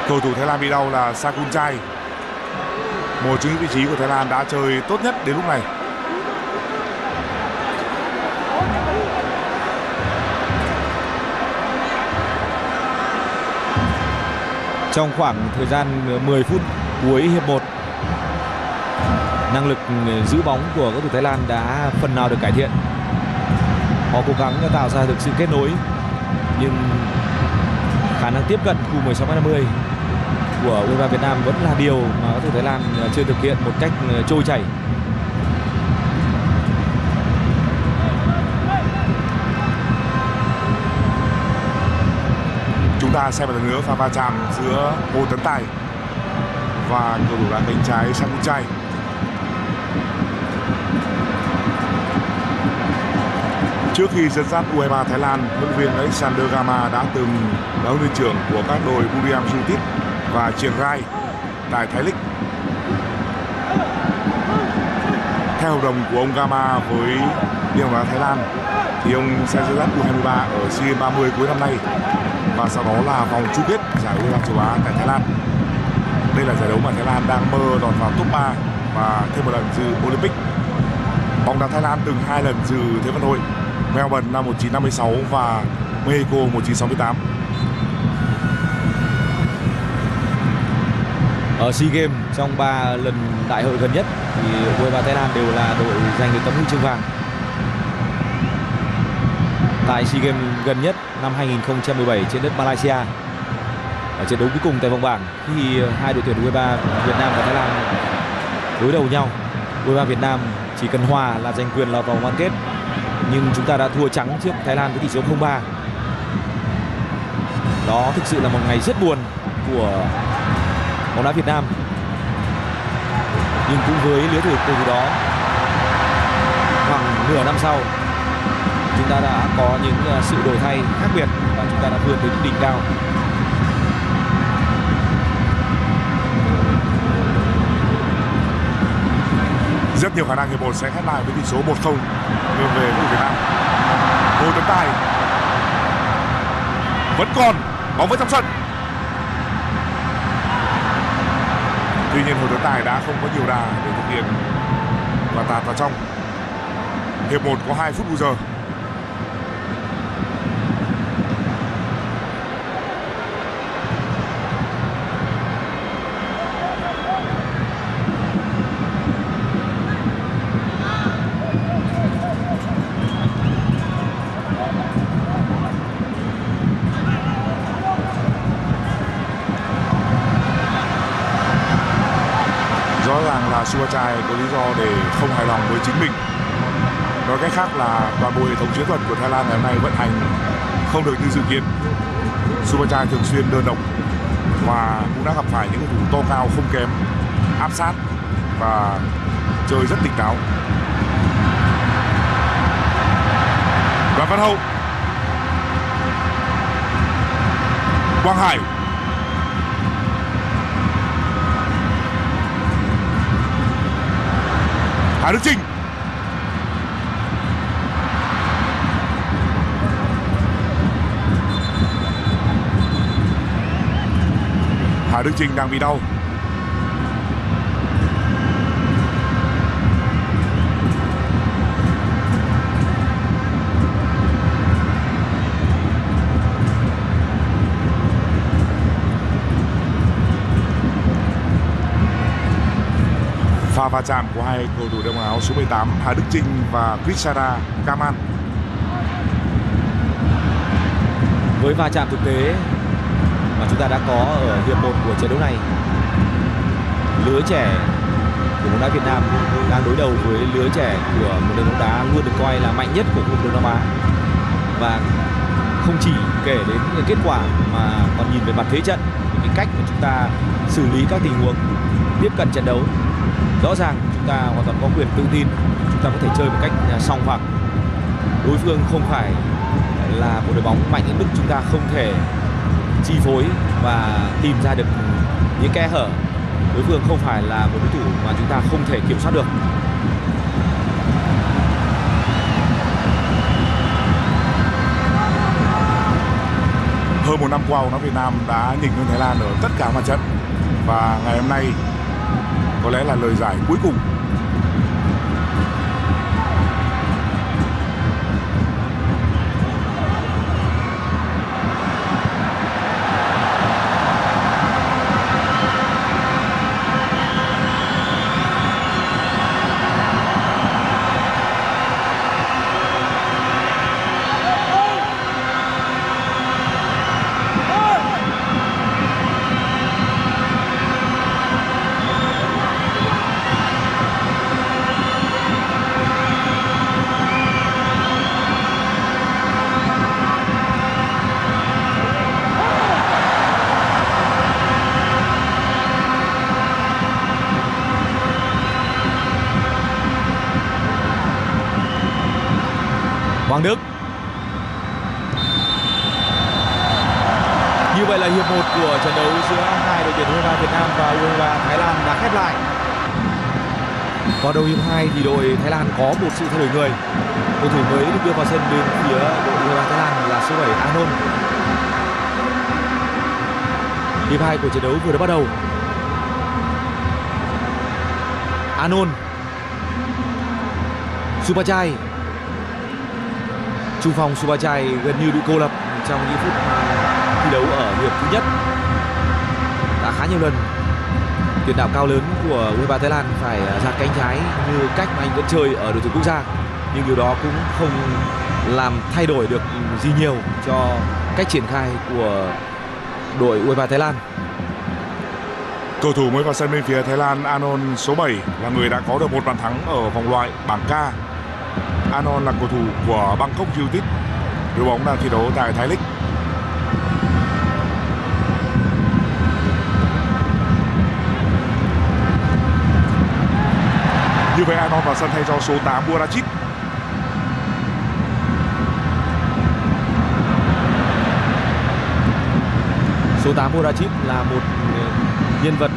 cầu thủ Thái Lan bị đau là Sakunchai một trong những vị trí của Thái Lan đã chơi tốt nhất đến lúc này. Trong khoảng thời gian 10 phút cuối hiệp 1 năng lực giữ bóng của các thủ Thái Lan đã phần nào được cải thiện. Họ cố gắng tạo ra được sự kết nối, nhưng khả năng tiếp cận khu 16 50 của U23 Việt Nam vẫn là điều mà các thủ Thái Lan ờ, chưa thực hiện một cách ờ, trôi chảy chúng ta xem một lần nữa pha va chạm giữa Hồ Tấn Tài và cầu thủ đá cánh trái Sang Chay. Trước khi dẫn dắt U23 Thái Lan, huấn luyện viên Alexander Gama đã từng là huấn luyện trưởng của các đội Buriram United và Chiang Rai tại Thái League. Theo hợp đồng của ông Gama với Liên đoàn Thái Lan, thì ông sẽ dẫn dắt U23 ở SEA Games 30 cuối năm nay, và sau đó là vòng chung kết giải U23 châu Á tại Thái Lan. Đây là giải đấu mà Thái Lan đang mơ lọt vào top 3 và thêm một lần dự Olympic. Bóng đá Thái Lan từng hai lần dự Thế vận hội Melbourne năm 1956 và Mexico 1968. Ở SEA Games trong 3 lần đại hội gần nhất thì U23 Thái Lan đều là đội giành được tấm huy chương vàng. Tại SEA Games gần nhất năm 2017 trên đất Malaysia, ở trận đấu cuối cùng tại vòng bảng khi hai đội tuyển U23 Việt Nam và Thái Lan đối đầu nhau. U23 Việt Nam chỉ cần hòa là giành quyền lọt vào vòng bán kết, nhưng chúng ta đã thua trắng trước Thái Lan với tỷ số 0-3. Đó thực sự là một ngày rất buồn của bóng đá Việt Nam. Nhưng cũng với lứa tuổi cầu thủ đó, khoảng nửa năm sau, chúng ta đã có những à, sự đổi thay khác biệt và chúng ta đã vươn tới đỉnh cao. Rất nhiều khả năng hiệp một sẽ khép lại với tỷ số 1-0 về đội Việt Nam. Hồ Tấn Tài. vẫn còn, bóng vẫn trong sân tuy nhiên hồ tấn tài đã không có nhiều đà để thực hiện và tạt vào trong. Hiệp 1 có 2 phút bù giờ rõ ràng là Suachai có lý do để không hài lòng với chính mình nói cách khác là toàn bộ hệ thống chiến thuật của Thái Lan ngày hôm nay vận hành không được như dự kiến. Suachai thường xuyên đơn độc và cũng đã gặp phải những cầu thủ to cao không kém, áp sát và chơi rất tỉnh táo. Đoàn Văn Hậu, Quang Hải. Hà Đức Trinh Hà Đức Trinh đang bị đau. Pha va chạm của hai cầu thủ đồng áo số 18 Hà Đức Trinh và Krishara Kaman. Với va chạm thực tế mà chúng ta đã có ở hiệp 1 của trận đấu này. Lứa trẻ của bóng đá Việt Nam đang đối đầu với lứa trẻ của một nền bóng đá luôn được coi là mạnh nhất của khu vực Đông Nam Á. Và không chỉ kể đến kết quả mà còn nhìn về mặt thế trận, cái cách mà chúng ta xử lý các tình huống, tiếp cận trận đấu. Rõ ràng chúng ta hoàn toàn có quyền tự tin, chúng ta có thể chơi một cách à, song phẳng. Đối phương không phải là một đội bóng mạnh đến mức chúng ta không thể chi phối và tìm ra được những kẽ hở. Đối phương không phải là một đối thủ mà chúng ta không thể kiểm soát được. Hơn một năm qua, bóng đá Việt Nam đã nhỉnh hơn Thái Lan ở tất cả mặt trận. Và ngày hôm nay, có lẽ là lời giải cuối cùng Hoàng Đức Như vậy là hiệp 1 của trận đấu giữa hai đội tuyển U23 Việt Nam và U23 Thái Lan đã khép lại. Vào đầu hiệp 2 thì đội Thái Lan có một sự thay đổi người. Cầu thủ mới được đưa vào sân bên phía đội U23 Thái Lan là số 7 Anon. Hiệp hai của trận đấu vừa đã bắt đầu. Anon subachai trung phong subachai gần như bị cô lập trong những phút thi đấu ở hiệp thứ nhất đã khá nhiều lần tiền đạo cao lớn của U23 Thái Lan phải à, ra cánh trái như cách mà anh vẫn chơi ở đội tuyển quốc gia nhưng điều đó cũng không làm thay đổi được gì nhiều cho cách triển khai của đội U23 Thái Lan Cầu thủ mới vào sân bên phía Thái Lan Anon số 7 là người đã có được một bàn thắng ở vòng loại bảng K. Anon là cầu thủ của Bangkok United, đội bóng đang thi đấu tại Thái League. Như vậy Anon vào sân thay cho số 8 Buracic Số 8 Buracic là một ờ, nhân vật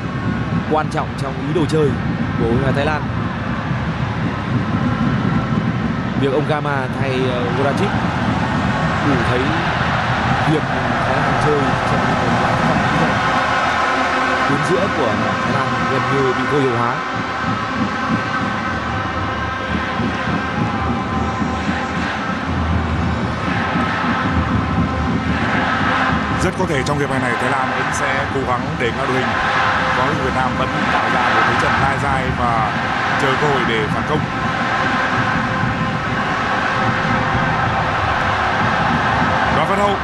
quan trọng trong ý đồ chơi của người Thái Lan. Việc ông Gama thay ờ, Buracic đủ thấy việc Thái Lan chơi trong một loại tác phẩm giữa của Thái Lan gần như bị vô hiệu hóa. Rất có thể trong hiệp này này Thái Lan vẫn sẽ cố gắng để ngã đội hình. Có Việt Nam vẫn tạo ra một thế trận lai dai và chờ cơ hội để phản công. Đoàn Văn Hậu.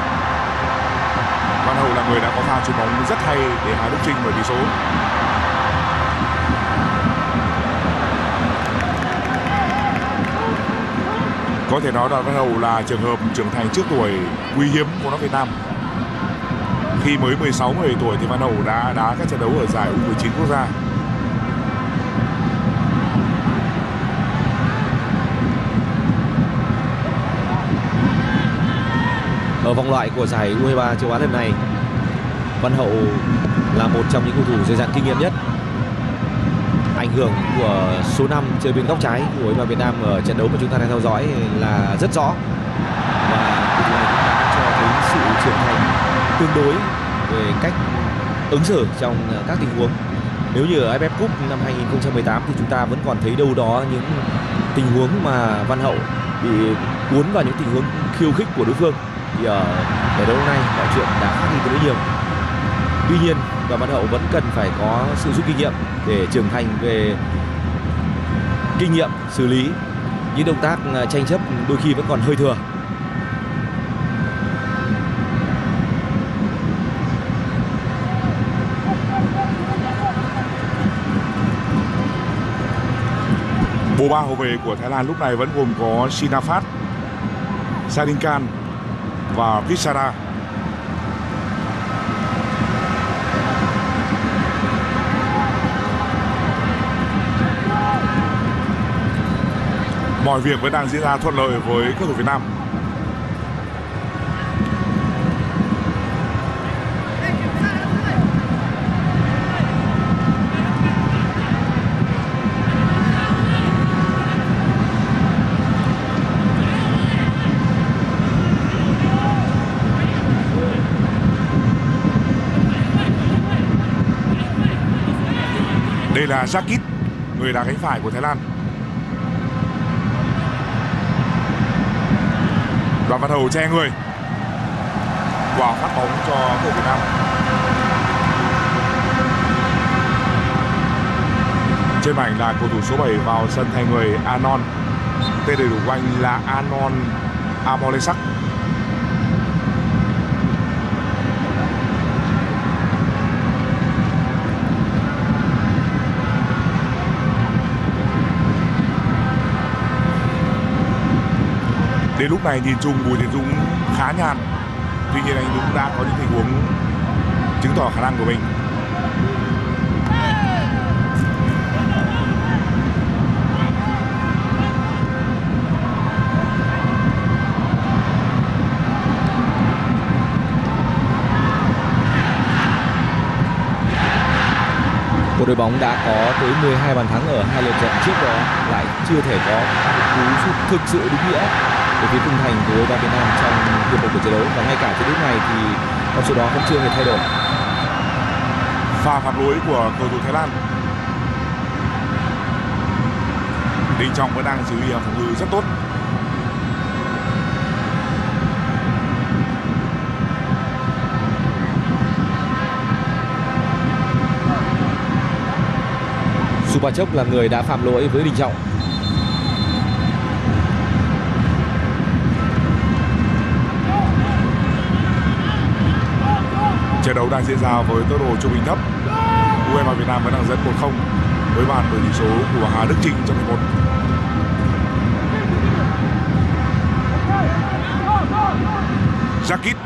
Văn Hậu là người đã có pha chuyền bóng rất hay để Hà Đức Trinh mở tỷ số. Có thể nói đoàn Văn Hậu là trường hợp trưởng thành trước tuổi quý hiếm của nó Việt Nam khi mới 16 10 tuổi thì Văn Hậu đã đá các trận đấu ở giải U19 quốc gia. ở vòng loại của giải U23 châu Á lần này, Văn Hậu là một trong những cầu thủ dày dặn kinh nghiệm nhất ảnh hưởng của số 5 chơi bên góc trái của U23 Việt Nam ở trận đấu mà chúng ta đang theo dõi là rất rõ tương đối về cách ứng xử trong ờ, các tình huống. Nếu như ở AFF Cup năm 2018 thì chúng ta vẫn còn thấy đâu đó những tình huống mà Văn Hậu bị cuốn vào những tình huống khiêu khích của đối phương. Thì ờ, ở giải đấu này mọi chuyện đã khác đi rất nhiều. Tuy nhiên đoàn văn hậu vẫn cần phải có sự rút kinh nghiệm để trưởng thành về kinh nghiệm, xử lý những động tác ờ, tranh chấp đôi khi vẫn còn hơi thừa. Bộ ba hậu vệ của Thái Lan lúc này vẫn gồm có Sinafat, Sadinkan và Pisara. Mọi việc vẫn đang diễn ra thuận lợi với các thủ Việt Nam. Là Jakit, người đá cánh phải của Thái Lan. Đoàn Văn Hầu che người. Quả phát bóng cho cầu Việt Nam. Trên mảnh là cầu thủ số 7 vào sân thay người Anon. Tên đầy đủ của anh là Anon Amolesak. Đến lúc này nhìn chung Bùi Tiến Dũng khá nhàn. Tuy nhiên anh Dũng đã có những tình huống chứng tỏ khả năng của mình. Một đội bóng đã có tới 12 bàn thắng ở hai lượt trận trước đó, lại chưa thể có một cú sút thực sự đúng nghĩa về phía khung thành của u Việt Nam trong hiệp một của trận đấu và ngay cả trận lúc này thì con số đó vẫn chưa hề thay đổi. Pha phạm lỗi của cầu thủ Thái Lan. Đình Trọng vẫn đang giữ phòng ngự rất tốt. Supachok là người đã phạm lỗi với Đình Trọng trận đấu đang diễn ra với tốc độ trung bình thấp. U23 Việt Nam vẫn đang dẫn 1-0 với bàn bởi tỷ số của Hà Đức Trinh trong 11 Jakit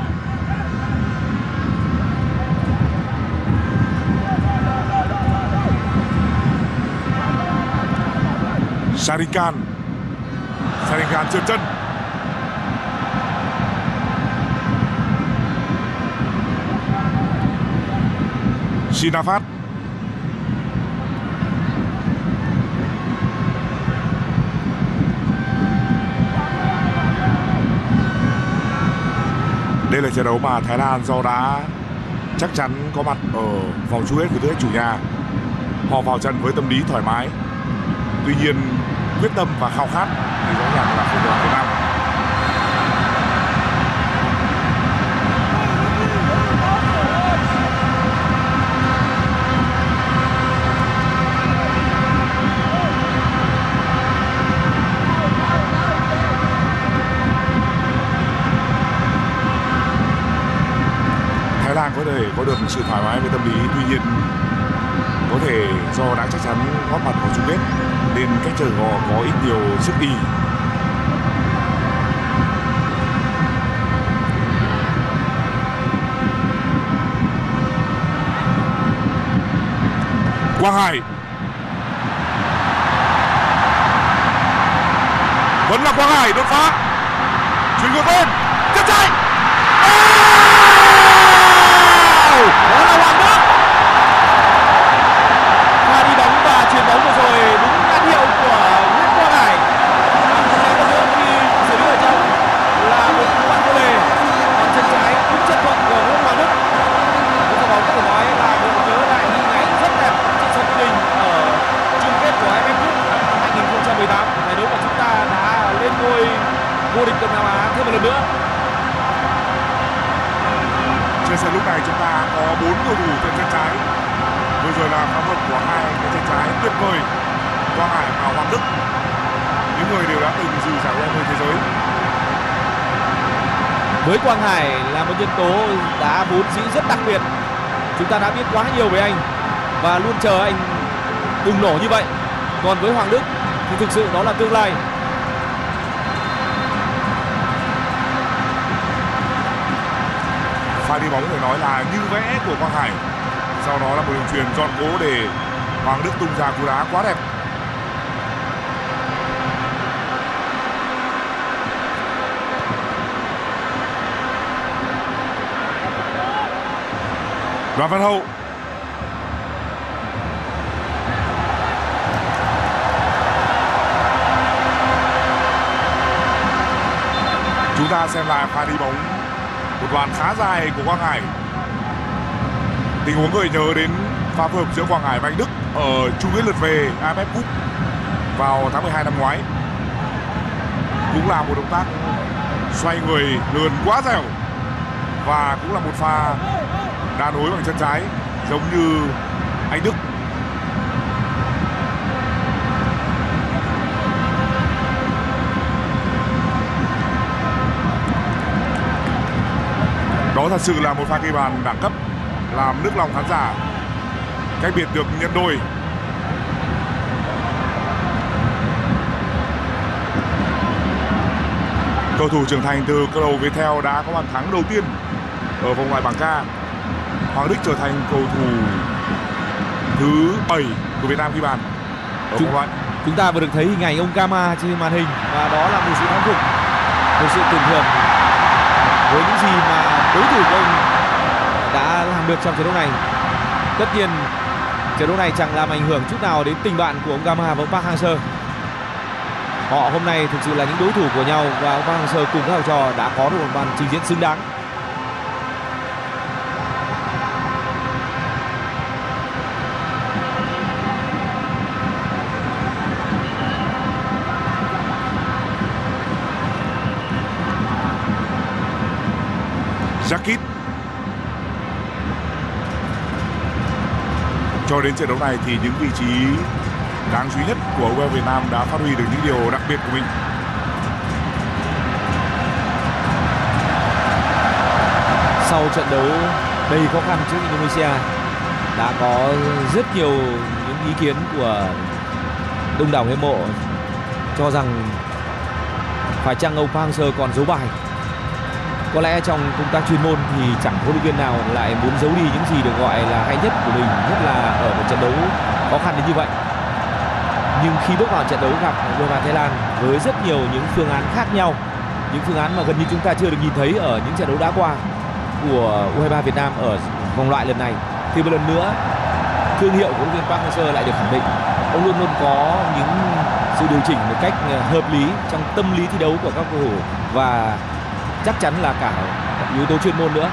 Sarikan. Sarikan trượt chân. Sinafat Đây là trận đấu mà Thái Lan do đã chắc chắn có mặt ở vòng chung kết của tư chủ nhà. Họ vào trận với tâm lý thoải mái. Tuy nhiên, quyết tâm và khao khát thì rõ ràng là không được Việt Nam. Thái Lan có được sự thoải mái về tâm lý. Tuy nhiên, có thể do đã chắc chắn góp mặt vào chung kết, nên cách chơi họ có ít nhiều sức y. Quang Hải. Vẫn là Quang Hải đột phá. Chuyển ngược lên chân chạy đó tuyệt vời. Quang hải và hoàng đức. Những người đều đã từng dự giải U20 thế giới. Với Quang Hải là một nhân tố đá vốn dĩ rất đặc biệt. Chúng ta đã biết quá nhiều về anh và luôn chờ anh bùng nổ như vậy. Còn với Hoàng Đức thì thực sự đó là tương lai. Pha đi bóng phải nói là như vẽ của quang hải. Sau đó là một đường truyền trọn cố để hoàng đức tung ra cú đá quá đẹp. Đoàn văn hậu. Chúng ta xem lại pha đi bóng. Một đoàn khá dài của Quang Hải. Tình huống người nhớ đến pha phối hợp giữa Quang Hải và Anh Đức ở chung kết lượt về AFF Cup vào tháng 12 năm ngoái. Cũng là một động tác xoay người lườn quá dẻo và cũng là một pha đá nối bằng chân trái, giống như anh Đức. Đó thật sự là một pha ghi bàn đẳng cấp làm nước lòng khán giả cách biệt được nhân đôi. Cầu thủ trưởng thành từ câu đầu Viettel đã có bàn thắng đầu tiên ở vòng loại bảng K. Hoàng Đức trở thành cầu thủ thứ 7 của Việt Nam ghi bàn ở Chúng- vòng loại. chúng ta vừa được thấy hình ảnh ông Kama trên màn hình và đó là một sự thắng phục một sự tưởng thưởng với những gì mà đối thủ của ông đã làm được trong trận đấu này. Tất nhiên trận đấu này chẳng làm ảnh hưởng chút nào đến tình bạn của ông Gama và ông Park Hang-seo. Họ hôm nay thực sự là những đối thủ của nhau và ông Park Hang-seo cùng các học trò đã có được một màn trình diễn xứng đáng. Jakit đến trận đấu này thì những vị trí đáng chú ý nhất của U Việt Nam đã phát huy được những điều đặc biệt của mình. Sau trận đấu đầy khó khăn trước Indonesia, đã có rất nhiều những ý kiến của đông đảo hâm mộ cho rằng phải chăng ông Park Hang-seo còn giấu bài có lẽ trong công tác chuyên môn thì chẳng huấn luyện viên nào lại muốn giấu đi những gì được gọi là hay nhất của mình, nhất là ở một trận đấu khó khăn đến như vậy. Nhưng khi bước vào trận đấu gặp U23 Thái Lan với rất nhiều những phương án khác nhau, những phương án mà gần như chúng ta chưa được nhìn thấy ở những trận đấu đã qua của U23 Việt Nam ở vòng loại lần này, thì một lần nữa thương hiệu của huấn luyện viên Park Hang-seo lại được khẳng định. Ông luôn luôn có những sự điều chỉnh một cách ờ, hợp lý trong tâm lý thi đấu của các cầu thủ và chắc chắn là cả yếu tố chuyên môn nữa.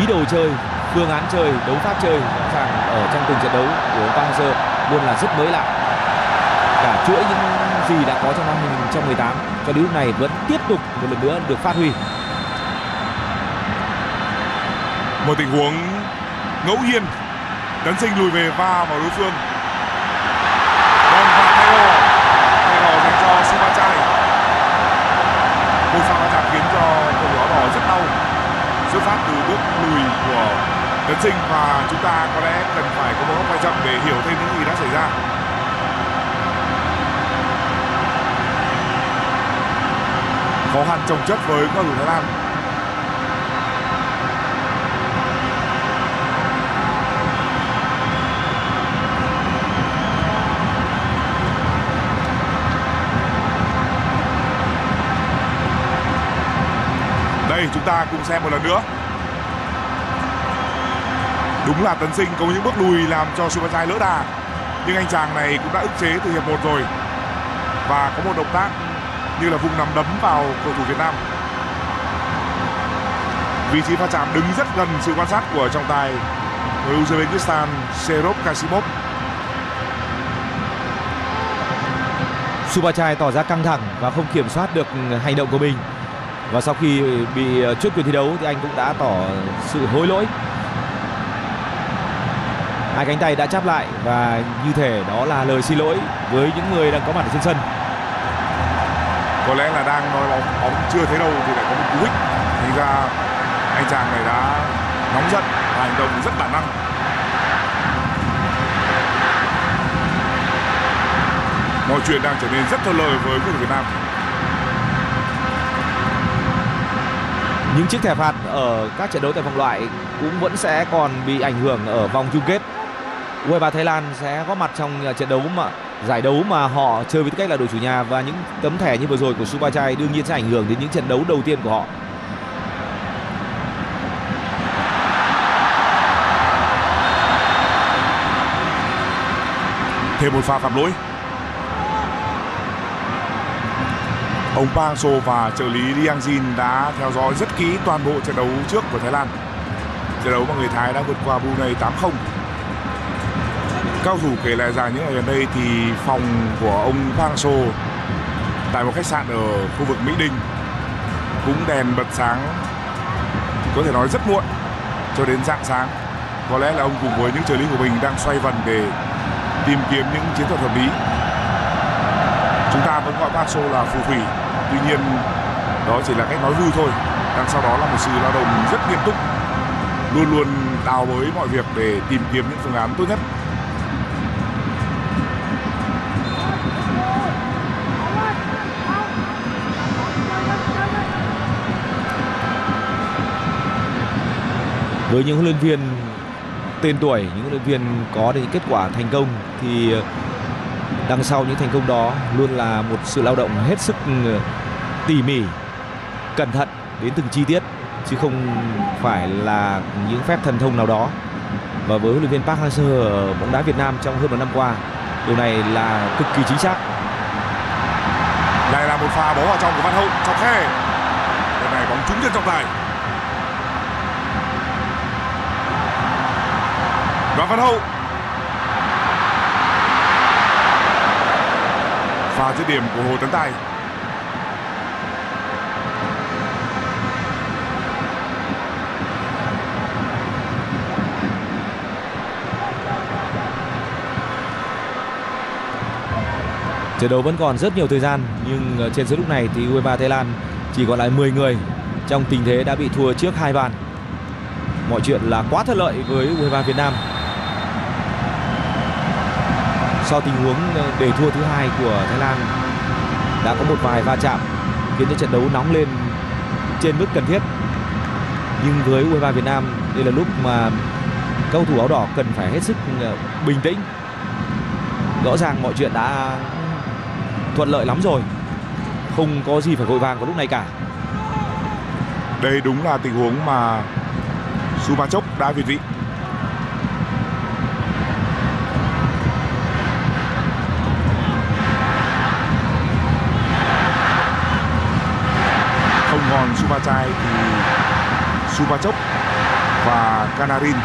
Ý đồ chơi, phương án chơi, đấu pháp chơi, rõ ràng ở trong từng trận đấu của Park Hang-seo luôn là rất mới lạ. Cả chuỗi những gì đã có trong năm 2018 cho đến lúc này vẫn tiếp tục một lần nữa được phát huy. Một tình huống ngẫu nhiên, tấn sinh lùi về va vào đối phương. Tấn sinh và chúng ta có lẽ cần phải có một góc quay chậm để hiểu thêm những gì đã xảy ra. Khó khăn trồng chất với cầu thủ Thái Lan. Đây, chúng ta cùng xem một lần nữa đúng là tấn sinh có những bước lùi làm cho Subachai lỡ đà. Nhưng anh chàng này cũng đã ức chế từ hiệp 1 rồi. Và có một động tác như là vùng nằm đấm vào cầu thủ Việt Nam. Vị trí pha chạm đứng rất gần sự quan sát của trọng tài người Uzbekistan Serov Kasimov. Subachai tỏ ra căng thẳng và không kiểm soát được hành động của mình. Và sau khi bị ờ, chốt quyền thi đấu thì anh cũng đã tỏ sự hối lỗi hai cánh tay đã chắp lại và như thể đó là lời xin lỗi với những người đang có mặt ở trên sân. Có lẽ là đang nói bóng bóng chưa thấy đâu thì lại có một cú hích. Thành ra anh chàng này đã nóng giận và hành động rất bản năng. Mọi chuyện đang trở nên rất thuận lợi với thủ Việt Nam. Những chiếc thẻ phạt ở các trận đấu tại vòng loại cũng vẫn sẽ còn bị ảnh hưởng ở vòng chung kết U23 Thái Lan sẽ góp mặt trong à, trận đấu mà, giải đấu mà họ chơi với tư cách là đội chủ nhà. Và những tấm thẻ như vừa rồi của Subachai đương nhiên sẽ ảnh hưởng đến những trận đấu đầu tiên của họ. thêm một pha phạm lỗi. Ông Bang So và trợ lý Liang Jin đã theo dõi rất kỹ toàn bộ trận đấu trước của Thái Lan. Trận đấu mà người Thái đã vượt qua Brunei 8-0 cao thủ kể lại rằng những ngày gần đây thì phòng của ông Bang Sô tại một khách sạn ở khu vực Mỹ Đình cũng đèn bật sáng, có thể nói rất muộn cho đến dạng sáng. Có lẽ là ông cùng với những trợ lý của mình đang xoay vần để tìm kiếm những chiến thuật hợp lý. Chúng ta vẫn gọi Baso là phù thủy, tuy nhiên đó chỉ là cách nói vui thôi. Đằng sau đó là một sự lao động rất nghiêm túc, luôn luôn đào bới mọi việc để tìm kiếm những phương án tốt nhất. Với những huấn luyện viên tên tuổi, những huấn luyện viên có được những kết quả thành công thì đằng sau những thành công đó luôn là một sự lao động hết sức ừ, tỉ mỉ, cẩn thận đến từng chi tiết, chứ không phải là những phép thần thông nào đó. Và với huấn luyện viên Park Hang-seo ở bóng đá Việt Nam trong hơn một năm qua, điều này là cực kỳ chính xác. Đây là một pha bóng vào trong của Văn Hậu cho khe. Lần này bóng trúng chân trọng tài. Đoàn Văn Hậu. Pha dứt điểm của Hồ Tấn Tài. Trận đấu vẫn còn rất nhiều thời gian, nhưng ờ, trên sân lúc này thì U23 Thái Lan chỉ còn lại 10 người. Trong tình thế đã bị thua trước hai bàn. Mọi chuyện là quá thuận lợi với U23 Việt Nam sau tình huống ờ, để thua thứ hai của Thái Lan đã có một vài va chạm khiến cho trận đấu nóng lên trên mức cần thiết. Nhưng với U23 Việt Nam, đây là lúc mà cầu thủ áo đỏ cần phải hết sức ờ, bình tĩnh. Rõ ràng mọi chuyện đã thuận lợi lắm rồi. Không có gì phải vội vàng vào lúc này cả. Đây đúng là tình huống mà Subachok đã việt vị. Không trai thì Subachok và Kanarin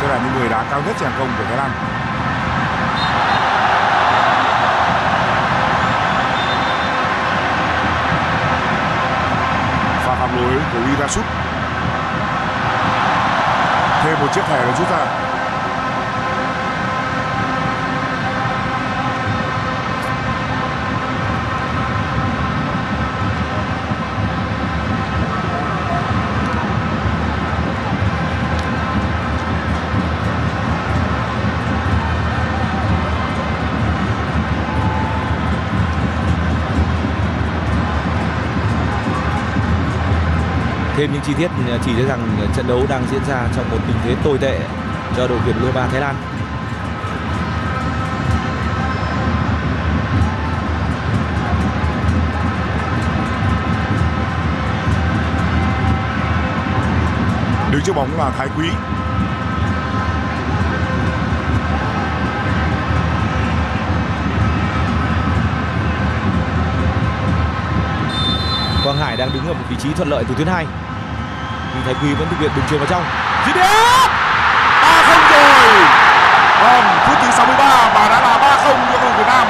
sẽ là những người đá cao nhất trên hàng công của Thái Lan. Pha phạm lỗi của Irasut. Thêm một chiếc thẻ được rút ra. Chỉ ra rằng trận đấu đang diễn ra trong một tình thế tồi tệ cho đội tuyển U23 Thái Lan. Đứng trước bóng là Thái Quý. Quang Hải đang đứng ở một vị trí thuận lợi từ tuyến 2 nhưng Thái Quy vẫn thực hiện đường truyền vào trong. Dứt điểm! ba không rồi. Vâng phút thứ 63 và đã là ba không cho đội Việt Nam.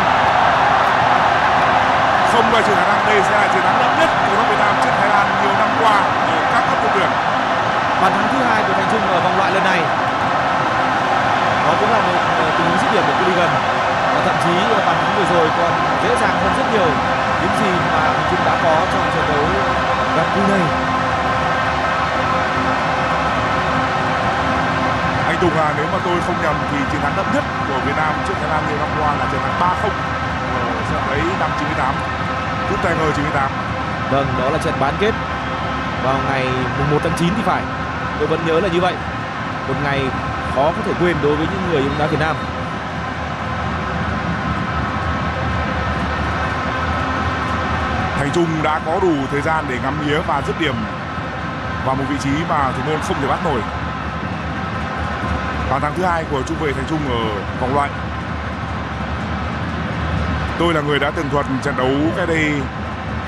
Không loại trừ khả năng đây sẽ là chiến thắng lớn nhất của đội Việt Nam trước Thái Lan nhiều năm qua ở các cấp đội tuyển bàn thắng thứ hai của Thành Trung ở vòng loại lần này. Đó cũng là một ờ, tình huống dứt điểm của Cunningham và thậm chí bàn thắng vừa rồi còn dễ dàng hơn rất nhiều. Những gì mà chúng đã có trong trận đấu gặp Brunei Tùng à nếu mà tôi không nhầm thì chiến thắng đậm nhất của Việt Nam trước Thái Lan nhiều năm qua là chiến thắng 3 0 ở trận đấy năm 98 phút tay ngờ 98 Vâng, đó là trận bán kết vào ngày mùng 1 tháng 9 thì phải. Tôi vẫn nhớ là như vậy. Một ngày khó có thể quên đối với những người bóng đá Việt Nam. Thành Trung đã có đủ thời gian để ngắm nghía và dứt điểm vào một vị trí mà thủ môn không thể bắt nổi. Bàn thắng thứ hai của trung vệ Thành Trung ở vòng loại. Tôi là người đã tường thuật trận đấu cách đây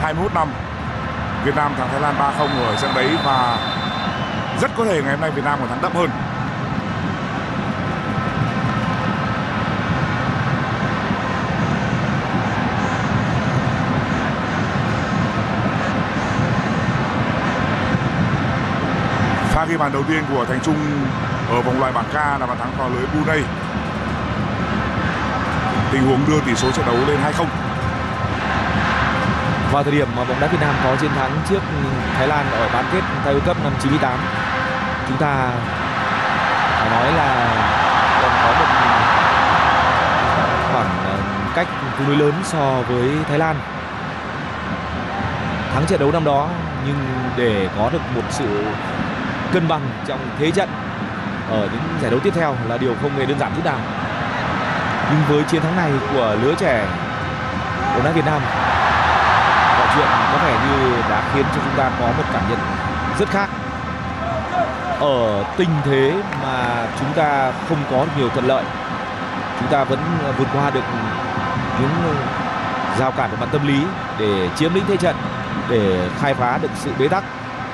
21 năm. Việt Nam thắng Thái Lan 3-0 ở trận đấy và rất có thể ngày hôm nay Việt Nam còn thắng đậm hơn. Pha ghi bàn đầu tiên của Thành Trung ở vòng loại bảng K là bàn thắng vào lưới Brunei. Tình huống đưa tỷ số trận đấu lên 2-0. Vào thời điểm mà bóng đá Việt Nam có chiến thắng trước Thái Lan ở bán kết Thái World Cup năm 98, chúng ta phải nói là còn có một khoảng ờ, cách tương đối lớn so với Thái Lan. Thắng trận đấu năm đó nhưng để có được một sự cân bằng trong thế trận ở những giải đấu tiếp theo là điều không hề đơn giản chút nào. Nhưng với chiến thắng này của lứa trẻ bóng đá Việt Nam, mọi chuyện có vẻ như đã khiến cho chúng ta có một cảm nhận rất khác ở tình thế mà chúng ta không có nhiều thuận lợi, chúng ta vẫn vượt qua được những giao cản về mặt tâm lý để chiếm lĩnh thế trận, để khai phá được sự bế tắc,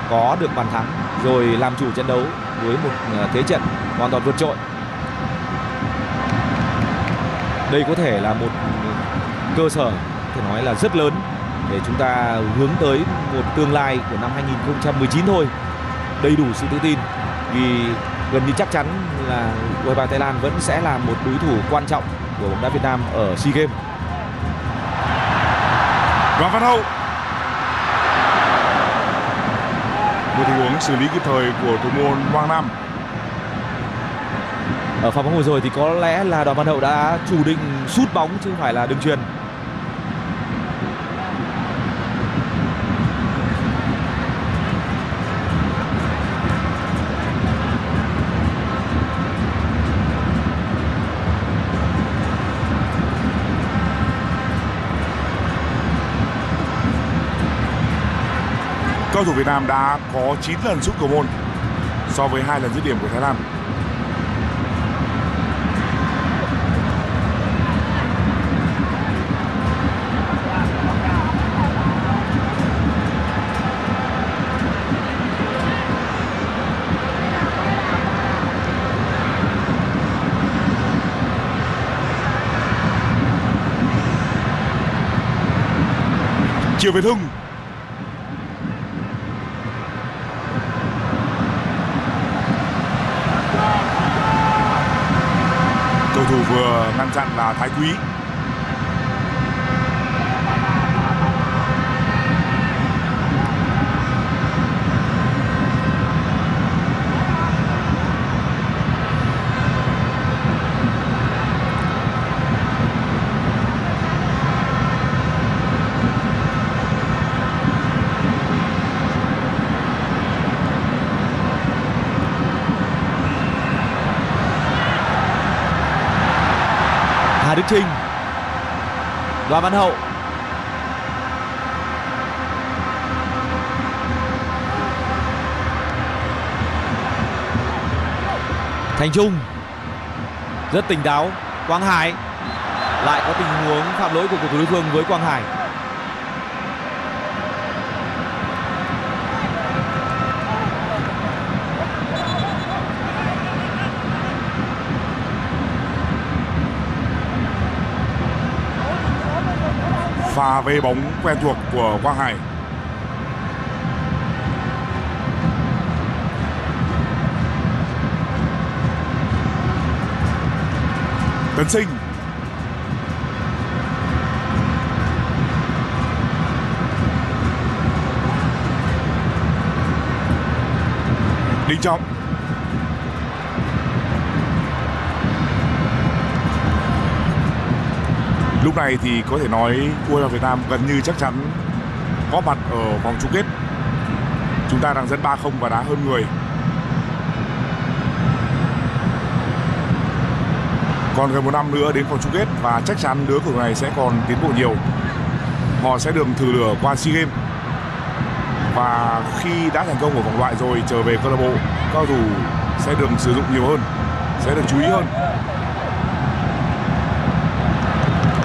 có được bàn thắng, rồi làm chủ trận đấu với một à, thế trận hoàn toàn vượt trội đây có thể là một cơ sở, có thể nói là rất lớn để chúng ta hướng tới một tương lai của năm 2019 thôi đầy đủ sự tự tin, vì gần như chắc chắn là U23 Thái Lan vẫn sẽ là một đối thủ quan trọng của bóng đá Việt Nam ở SEA Games. Đoàn Văn Hậu một tình huống xử lý kịp thời của thủ môn Quang Nam Ở pha bóng vừa rồi thì có lẽ là Đoàn Văn Hậu đã chủ định sút bóng chứ không phải là đường truyền. cầu thủ Việt Nam đã có 9 lần sút cầu môn so với hai lần dứt điểm của Thái Lan. Chiều Việt Hưng ngăn chặn là Thái Quý Hà Đức Trinh Đoàn Văn Hậu. Thành Trung. Rất tỉnh táo. Quang Hải. Lại có tình huống phạm lỗi của cầu thủ đối phương với Quang Hải. Pha về bóng quen thuộc của Quang Hải. Tấn Sinh. Đình Trọng. Lúc này thì có thể nói U23 Việt Nam gần như chắc chắn có mặt ở vòng chung kết. Chúng ta đang dẫn 3-0 và đá hơn người. Còn gần một năm nữa đến vòng chung kết và chắc chắn lứa của này sẽ còn tiến bộ nhiều. Họ sẽ được thử lửa qua SEA Games. Và khi đã thành công ở vòng loại rồi trở về câu lạc bộ, cao thủ sẽ được sử dụng nhiều hơn, sẽ được chú ý hơn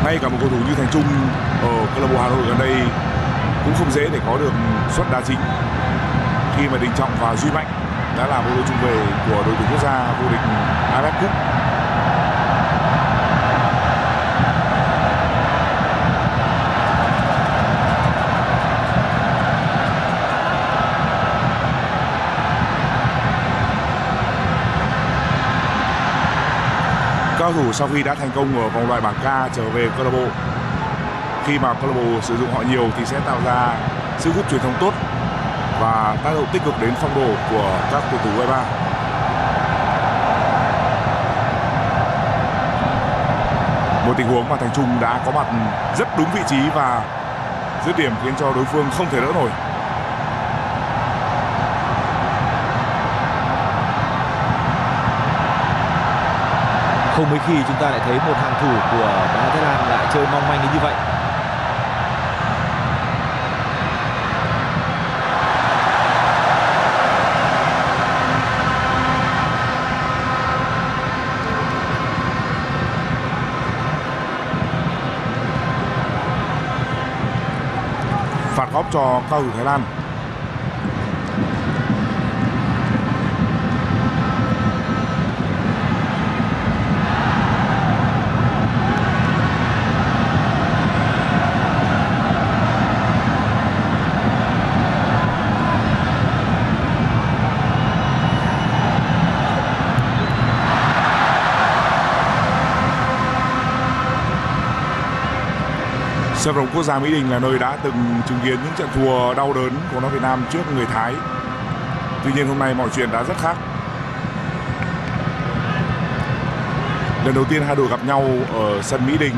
ngay cả một cầu thủ như Thành Trung ở câu lạc bộ Hà Nội gần đây cũng không dễ để có được suất đá chính khi mà Đình Trọng và Duy Mạnh đã là bộ đội trung vệ của đội tuyển quốc gia vô địch AFF Cup. Cao thủ sau khi đã thành công ở vòng loại bảng K trở về câu lạc bộ, khi mà câu lạc bộ sử dụng họ nhiều thì sẽ tạo ra sức hút truyền thông tốt và tác động tích cực đến phong độ của các cầu thủ U23. Một tình huống mà Thành Trung đã có mặt rất đúng vị trí và dứt điểm khiến cho đối phương không thể đỡ nổi. Không mấy khi chúng ta lại thấy một hàng thủ của bóng đá Thái Lan lại chơi mong manh đến như vậy phạt góc cho cầu thủ Thái Lan. Sân vận động quốc gia Mỹ Đình là nơi đã từng chứng kiến những trận thua đau đớn của nó Việt Nam trước người Thái. Tuy nhiên hôm nay mọi chuyện đã rất khác. Lần đầu tiên hai đội gặp nhau ở sân Mỹ Đình,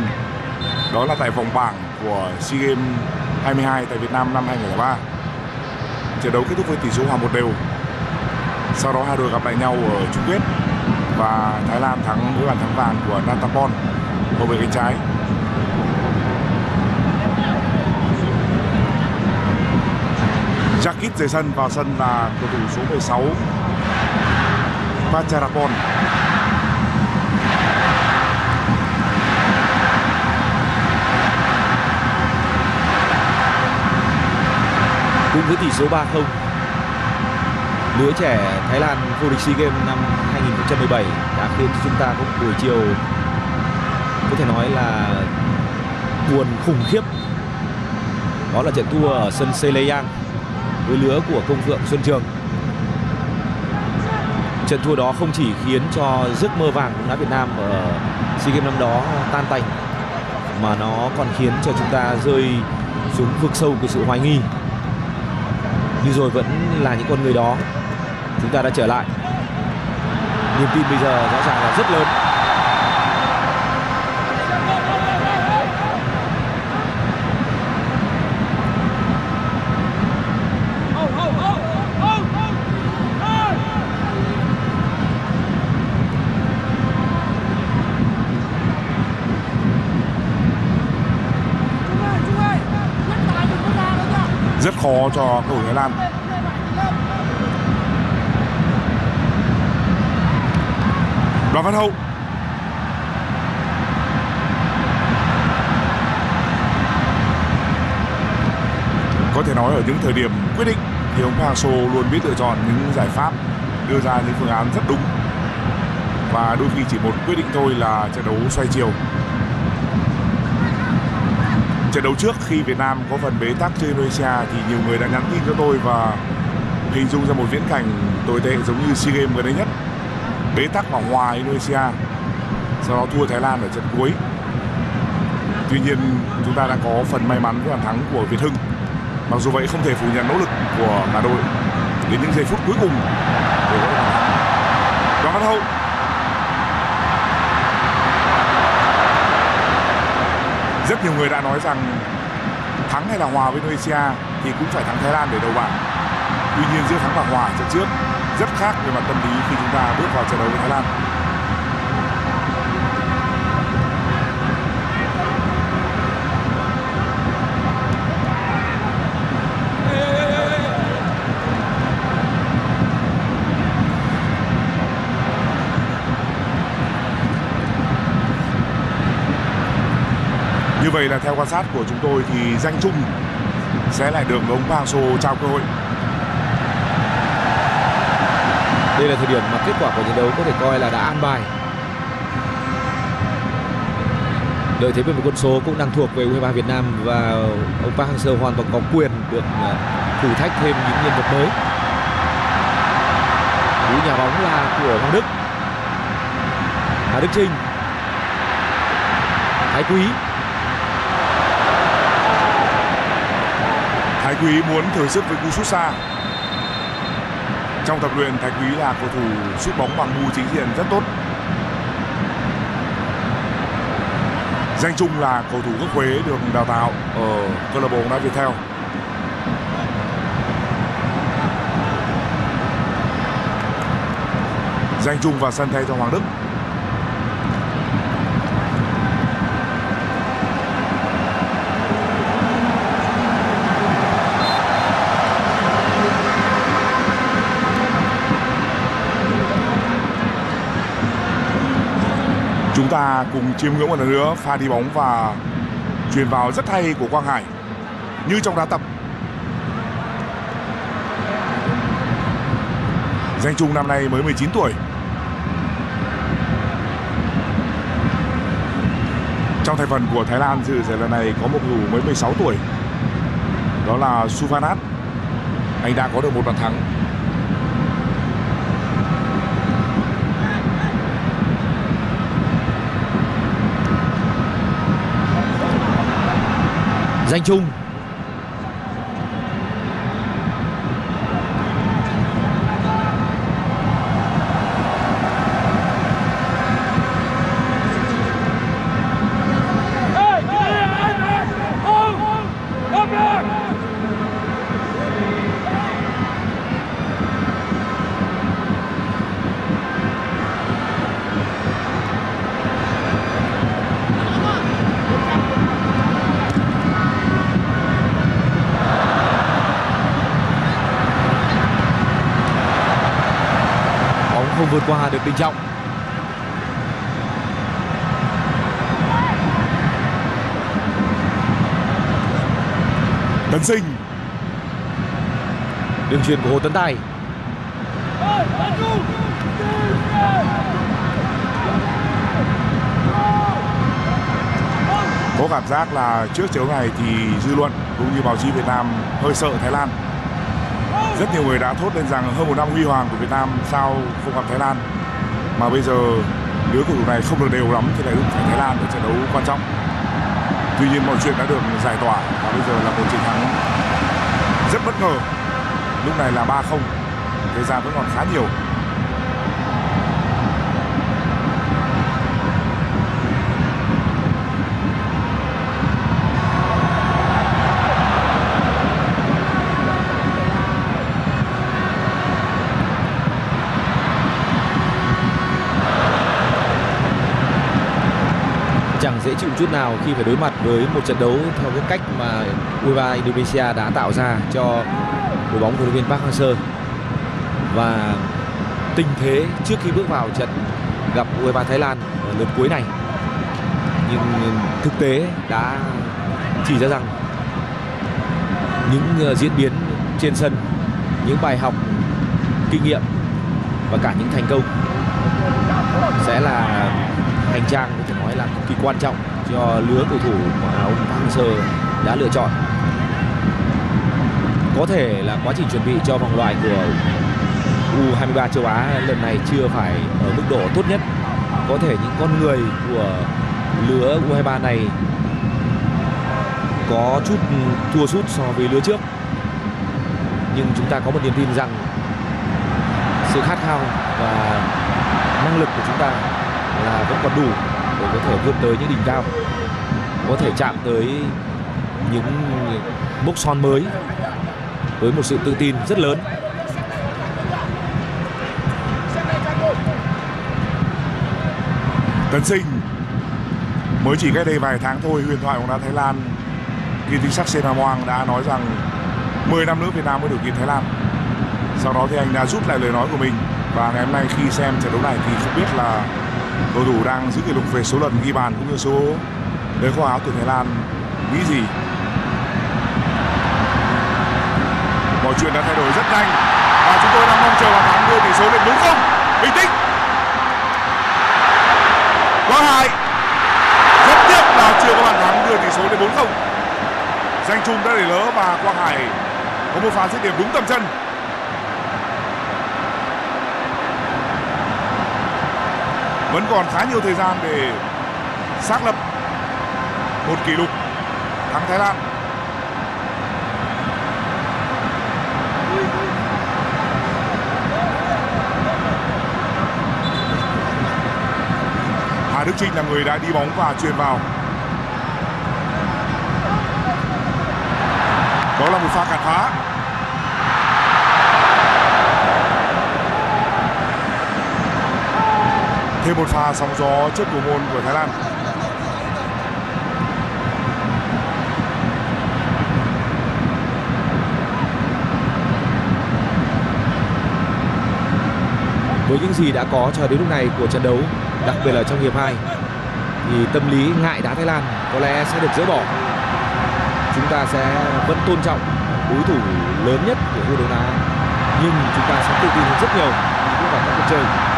đó là tại vòng bảng của SEA Games 22 tại Việt Nam năm 2003. Trận đấu kết thúc với tỷ số hòa một đều. Sau đó hai đội gặp lại nhau ở chung kết và Thái Lan thắng với bàn thắng vàng của Natapon hậu vệ cánh trái. Ít rời sân vào sân là cầu thủ số 16 Pacharapon. cũng với tỷ số 3-0 lứa trẻ Thái Lan vô địch SEA Games năm 2017 đã khiến chúng ta có buổi chiều có thể nói là buồn khủng khiếp đó là trận thua ở sân Seleyang với lứa của công phượng Xuân Trường. Trận thua đó không chỉ khiến cho giấc mơ vàng bóng đá Việt Nam ở SEA Games năm đó tan tành, mà nó còn khiến cho chúng ta rơi xuống vực sâu của sự hoài nghi. Nhưng rồi vẫn là những con người đó, chúng ta đã trở lại. Niềm tin bây giờ rõ ràng là rất lớn rất khó cho cầu thủ Thái Lan. Đoàn Văn Hậu. Có thể nói ở những thời điểm quyết định thì ông Park Hang-seo luôn biết lựa chọn những giải pháp, đưa ra những phương án rất đúng. Và đôi khi chỉ một quyết định thôi là trận đấu xoay chiều trận đấu trước khi Việt Nam có phần bế tắc chơi Indonesia thì nhiều người đã nhắn tin cho tôi và hình dung ra một viễn cảnh tồi tệ giống như SEA Games gần đây nhất. Bế tắc và hòa Indonesia, sau đó thua Thái Lan ở trận cuối. Tuy nhiên, chúng ta đã có phần may mắn với bàn thắng của Việt Hưng. Mặc dù vậy, không thể phủ nhận nỗ lực của cả đội đến những giây phút cuối cùng để có bàn thắng. Đoàn Văn Hậu rất nhiều người đã nói rằng thắng hay là hòa với Indonesia thì cũng phải thắng Thái Lan để đầu bảng. Tuy nhiên giữa thắng và hòa trận trước rất khác về mặt tâm lý khi chúng ta bước vào trận đấu với Thái Lan. Vậy là theo quan sát của chúng tôi thì danh chung sẽ lại được ông Park Hang-seo trao cơ hội. đây là thời điểm mà kết quả của trận đấu có thể coi là đã an bài. Lợi thế về một con số cũng đang thuộc về U23 Việt Nam và ông Park Hang-seo hoàn toàn có quyền được à, thử thách thêm những nhân vật mới. Cú nhà bóng là của Hoàng Đức. Hà Đức Trinh. Thái Quý. Quý muốn thử sức với cú sút xa. Trong tập luyện, Thái Quý là cầu thủ sút bóng bằng mu chính diện rất tốt. Danh chung là cầu thủ gốc Huế được đào tạo ở câu lạc bộ bóng đá Viettel. Danh chung và sân thay cho Hoàng Đức. Ta cùng chiêm ngưỡng một lần nữa pha đi bóng và truyền vào rất hay của Quang Hải. Như trong đá tập. Danh Trung năm nay mới 19 tuổi. Trong thành phần của Thái Lan dự giải lần này có một cầu thủ mới 16 tuổi. Đó là Suvanat. Anh đã có được một bàn thắng danh chung được Đình Trọng Tấn Sinh. Đường truyền của Hồ Tấn Tài. Có cảm giác là trước đấu này thì dư luận cũng như báo chí Việt Nam hơi sợ Thái Lan. Rất nhiều người đã thốt lên rằng hơn một năm huy hoàng của Việt Nam sao không gặp Thái Lan mà bây giờ lứa cầu thủ này không được đều lắm thì lại đụng phải Thái Lan ở trận đấu quan trọng. Tuy nhiên mọi chuyện đã được giải tỏa và bây giờ là một chiến thắng rất bất ngờ. Lúc này là 3-0 thời gian vẫn còn khá nhiều chẳng dễ chịu chút nào khi phải đối mặt với một trận đấu theo cái cách mà U23 Indonesia đã tạo ra cho đội bóng của đội viên Park Hang-seo. Và tình thế trước khi bước vào trận gặp U23 Thái Lan ở lượt cuối này. Nhưng thực tế đã chỉ ra rằng những ờ, diễn biến trên sân, những bài học, kinh nghiệm và cả những thành công sẽ là hành trang có thể nói là cực kỳ quan trọng cho lứa cầu thủ mà ông Park Hang-seo đã lựa chọn. Có thể là quá trình chuẩn bị cho vòng loại của U23 châu Á lần này chưa phải ở mức độ tốt nhất. Có thể những con người của lứa U23 này có chút thua sút so với lứa trước. Nhưng chúng ta có một niềm tin rằng sự khát khao và năng lực của chúng ta là vẫn còn đủ để có thể vươn tới những đỉnh cao. Có thể chạm tới những mốc son mới với một sự tự tin rất lớn. Tấn Sinh, mới chỉ cách đây vài tháng thôi, huyền thoại bóng đá Thái Lan. Kirtisak Senamoang đã nói rằng 10 năm nữa Việt Nam mới được kịp Thái Lan. Sau đó thì anh đã rút lại lời nói của mình và ngày hôm nay khi xem trận đấu này thì không biết là cầu thủ đang giữ kỷ lục về số lần ghi bàn cũng như số lấy khoa áo tuyển Thái Lan. Nghĩ gì? Mọi chuyện đã thay đổi rất nhanh và chúng tôi đang mong chờ bàn thắng đưa tỷ số lên 4-0 bình tĩnh! Quang Hải rất tiếc là chưa có bàn thắng đưa tỷ số lên 4-0 danh trung đã để lỡ và Quang Hải có một pha dứt điểm đúng tầm chân. Vẫn còn khá nhiều thời gian để xác lập một kỷ lục thắng Thái Lan. Hà Đức Trinh là người đã đi bóng và truyền vào. Đó là một pha cản phá. Thêm một pha sóng gió trước thủ môn của Thái Lan. Với những gì đã có cho đến lúc này của trận đấu, đặc biệt là trong hiệp 2 thì tâm lý ngại đá Thái Lan có lẽ sẽ được dỡ bỏ. Chúng ta sẽ vẫn tôn trọng đối thủ lớn nhất của vua đấu đá, nhưng chúng ta sẽ tự tin hơn rất nhiều khi bước vào các cuộc chơi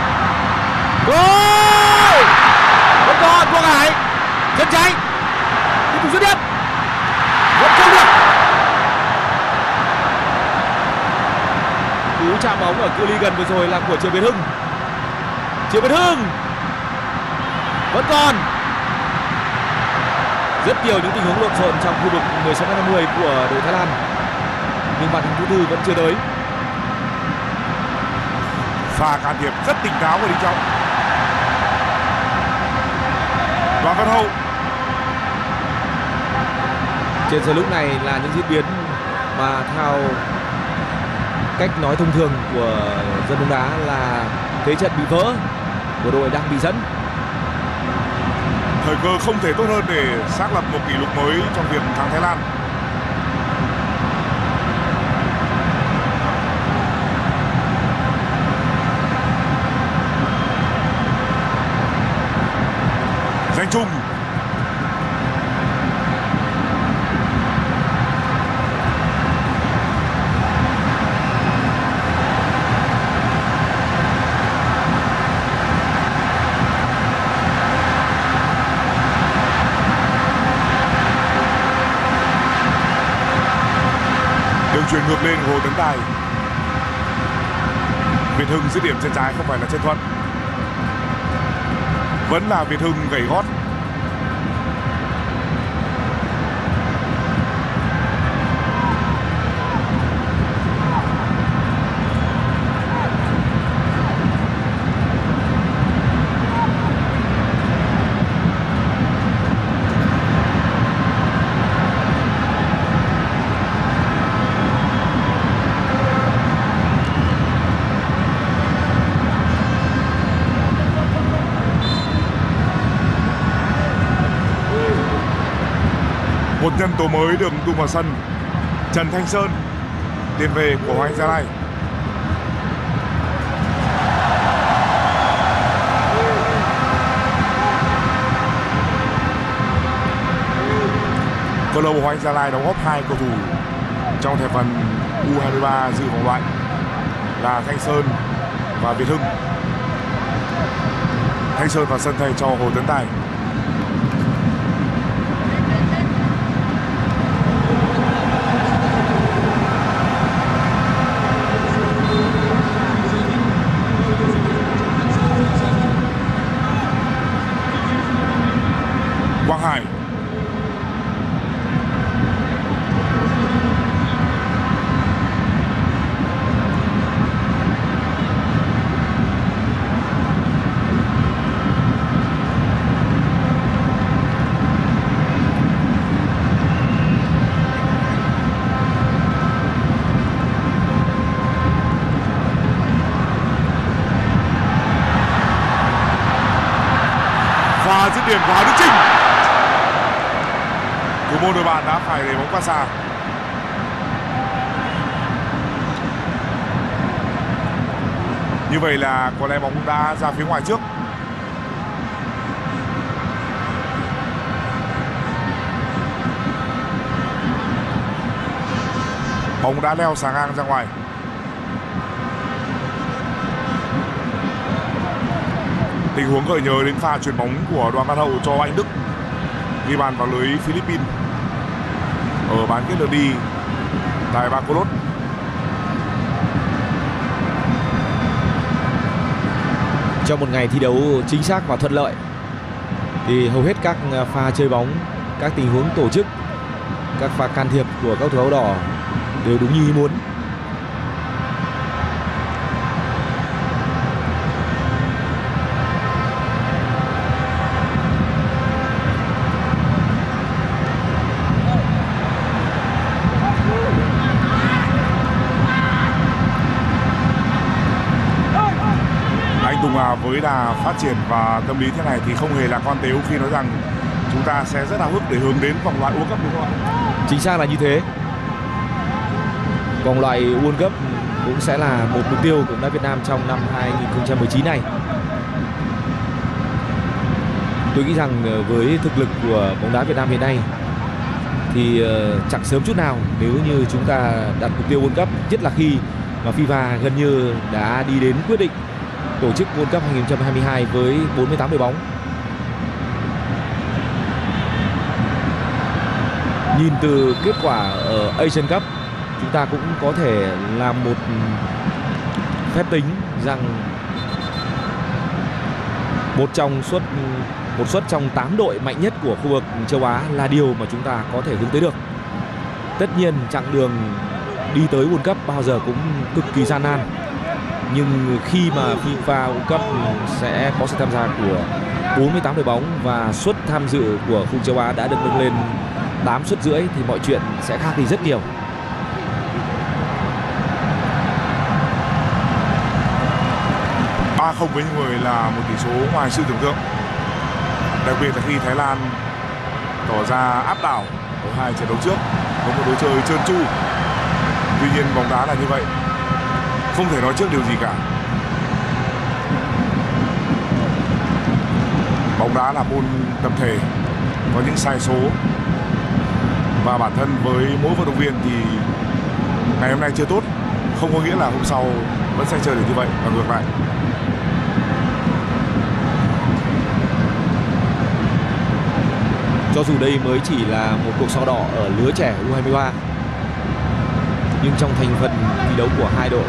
rồi! Vẫn còn Quang Hải. Chân trái. Tiếp tục dứt điểm vẫn không được. Cú chạm bóng ở cự ly gần vừa rồi là của Triệu Việt Hưng. Triệu Việt Hưng! Vẫn còn. Rất nhiều những tình huống lộn xộn trong khu vực 16 m 50 của đội Thái Lan. Nhưng bàn thắng thứ tư vẫn chưa tới. Pha can thiệp rất tỉnh táo của Đình Trọng. Đoàn Văn Hậu. Trên sân lúc này là những diễn biến mà theo cách nói thông thường của dân bóng đá là thế trận bị vỡ của đội đang bị dẫn. Thời cơ không thể tốt hơn để xác lập một kỷ lục mới trong việc thắng Thái Lan Trung. Đường truyền ngược lên Hồ Tấn Tài. Việt Hưng dứt điểm chân trái không phải là chân thuận. Vẫn là Việt Hưng gầy gót. Tố mới được tung vào sân. Trần Thanh Sơn tiền về của Hoàng Gia Lai. Câu lạc bộ Hoàng Gia Lai đóng góp hai cầu thủ trong thành phần U23 dự vòng loại là Thanh Sơn và Việt Hưng. Thanh Sơn vào sân thay cho Hồ Tấn Tài Quang Hải và dứt điểm của Hà Đức Trinh thủ môn đội bạn đã phải để bóng qua xa như vậy là có lẽ bóng đã ra phía ngoài trước. Bóng đã leo sáng ngang ra ngoài. Tình huống gợi nhớ đến pha chuyền bóng của đoàn văn hậu cho anh đức. Ghi bàn vào lưới philippines. Ở bán kết lượt đi, tại bacolod cho một ngày thi đấu chính xác và thuận lợi. Thì hầu hết các à, pha chơi bóng, các tình huống tổ chức, các pha can thiệp của các thủ áo đỏ đều đúng như ý muốn anh với đà phát triển và tâm lý thế này thì không hề là con tếu khi nói rằng chúng ta sẽ rất háo hức để hướng đến vòng loại World Cup, đúng không ạ? chính xác là như thế vòng loại World Cup cũng sẽ là một mục tiêu của bóng đá Việt Nam trong năm 2019 này tôi nghĩ rằng ờ, với thực lực của bóng đá Việt Nam hiện nay thì ờ, chẳng sớm chút nào nếu như chúng ta đặt mục tiêu World Cup, nhất là khi mà FIFA gần như đã đi đến quyết định tổ chức World Cup 2022 với 48 đội bóng nhìn từ kết quả ở Asian Cup, chúng ta cũng có thể làm một phép tính rằng một trong suất, một suất trong 8 đội mạnh nhất của khu vực châu Á là điều mà chúng ta có thể hướng tới được. Tất nhiên chặng đường đi tới World Cup bao giờ cũng cực kỳ gian nan. Nhưng khi mà FIFA World Cup sẽ có sự tham gia của 48 đội bóng và suất tham dự của khu châu Á đã được nâng lên 8 suất rưỡi thì mọi chuyện sẽ khác đi rất nhiều. ba không với những người là một tỷ số ngoài sự tưởng tượng. Đặc biệt là khi Thái Lan tỏ ra áp đảo ở hai trận đấu trước có một đối chơi trơn tru. Tuy nhiên bóng đá là như vậy không thể nói trước điều gì cả. Bóng đá là môn tập thể, có những sai số. Và bản thân với mỗi vận động viên thì ngày hôm nay chưa tốt, không có nghĩa là hôm sau vẫn sẽ chơi được như vậy. Và ngược lại. Cho dù đây mới chỉ là một cuộc so đỏ ở lứa trẻ U23 nhưng trong thành phần thi đấu của hai đội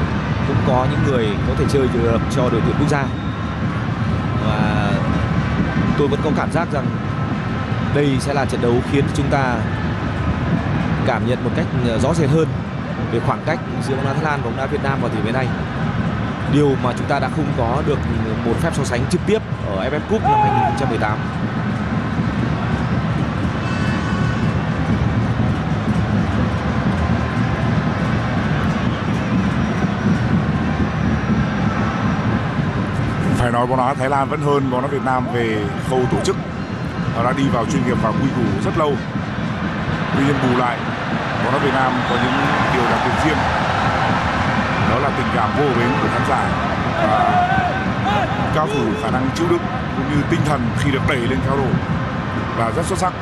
có những người có thể chơi được cho đội tuyển quốc gia và tôi vẫn có cảm giác rằng đây sẽ là trận đấu khiến chúng ta cảm nhận một cách ờ, rõ rệt hơn về khoảng cách giữa bóng đá Thái Lan và bóng đá Việt Nam vào thời điểm này. Điều mà chúng ta đã không có được một phép so sánh trực tiếp ở AFF Cup năm 2018. Nói bóng đá Thái Lan vẫn hơn bóng đá Việt Nam về khâu tổ chức. Nó đã đi vào chuyên nghiệp và quy củ rất lâu. Tuy nhiên bù lại, bóng đá Việt Nam có những điều đặc biệt riêng. Đó là tình cảm vô bến của khán giả và cao thủ khả năng chịu đựng cũng như tinh thần khi được đẩy lên cao độ và rất xuất sắc.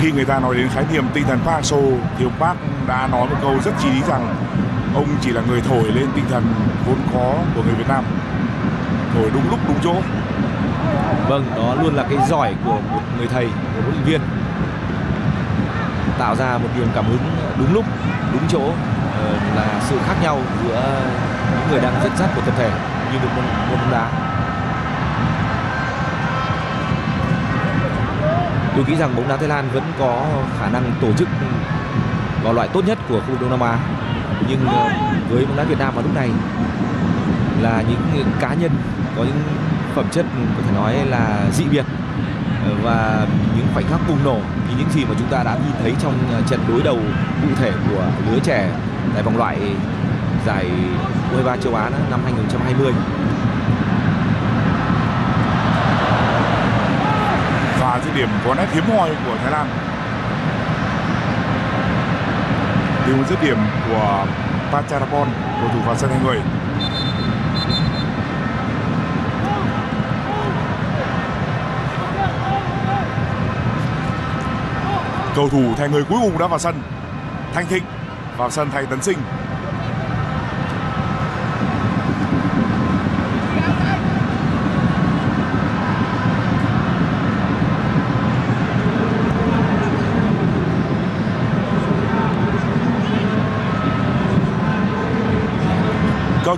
Khi người ta nói đến khái niệm tinh thần Park Hang-seo thì ông Park đã nói một câu rất chí lý rằng ông chỉ là người thổi lên tinh thần vốn có của người Việt Nam. Thổi đúng lúc đúng chỗ. Vâng, đó luôn là cái giỏi của một người thầy, của huấn luyện viên. Tạo ra một niềm cảm hứng đúng lúc, đúng chỗ ờ, là sự khác nhau giữa những người đang dẫn dắt của tập thể như được môn môn bóng đá. Tôi nghĩ rằng bóng đá Thái Lan vẫn có khả năng tổ chức vào loại tốt nhất của khu vực Đông Nam Á. Nhưng ờ, với bóng đá Việt Nam vào lúc này là những cá nhân có những phẩm chất, có thể nói là dị biệt ờ, và những khoảnh khắc bùng nổ như những gì mà chúng ta đã nhìn thấy trong ờ, trận đối đầu cụ thể của lứa trẻ tại vòng loại giải U23 châu Á năm 2020. và dứt điểm có nét hiếm hoi của Thái Lan từ dứt điểm của Pacharapon, cầu thủ vào sân hai người. Cầu thủ thay người cuối cùng đã vào sân. Thanh Thịnh vào sân thay Tấn Sinh.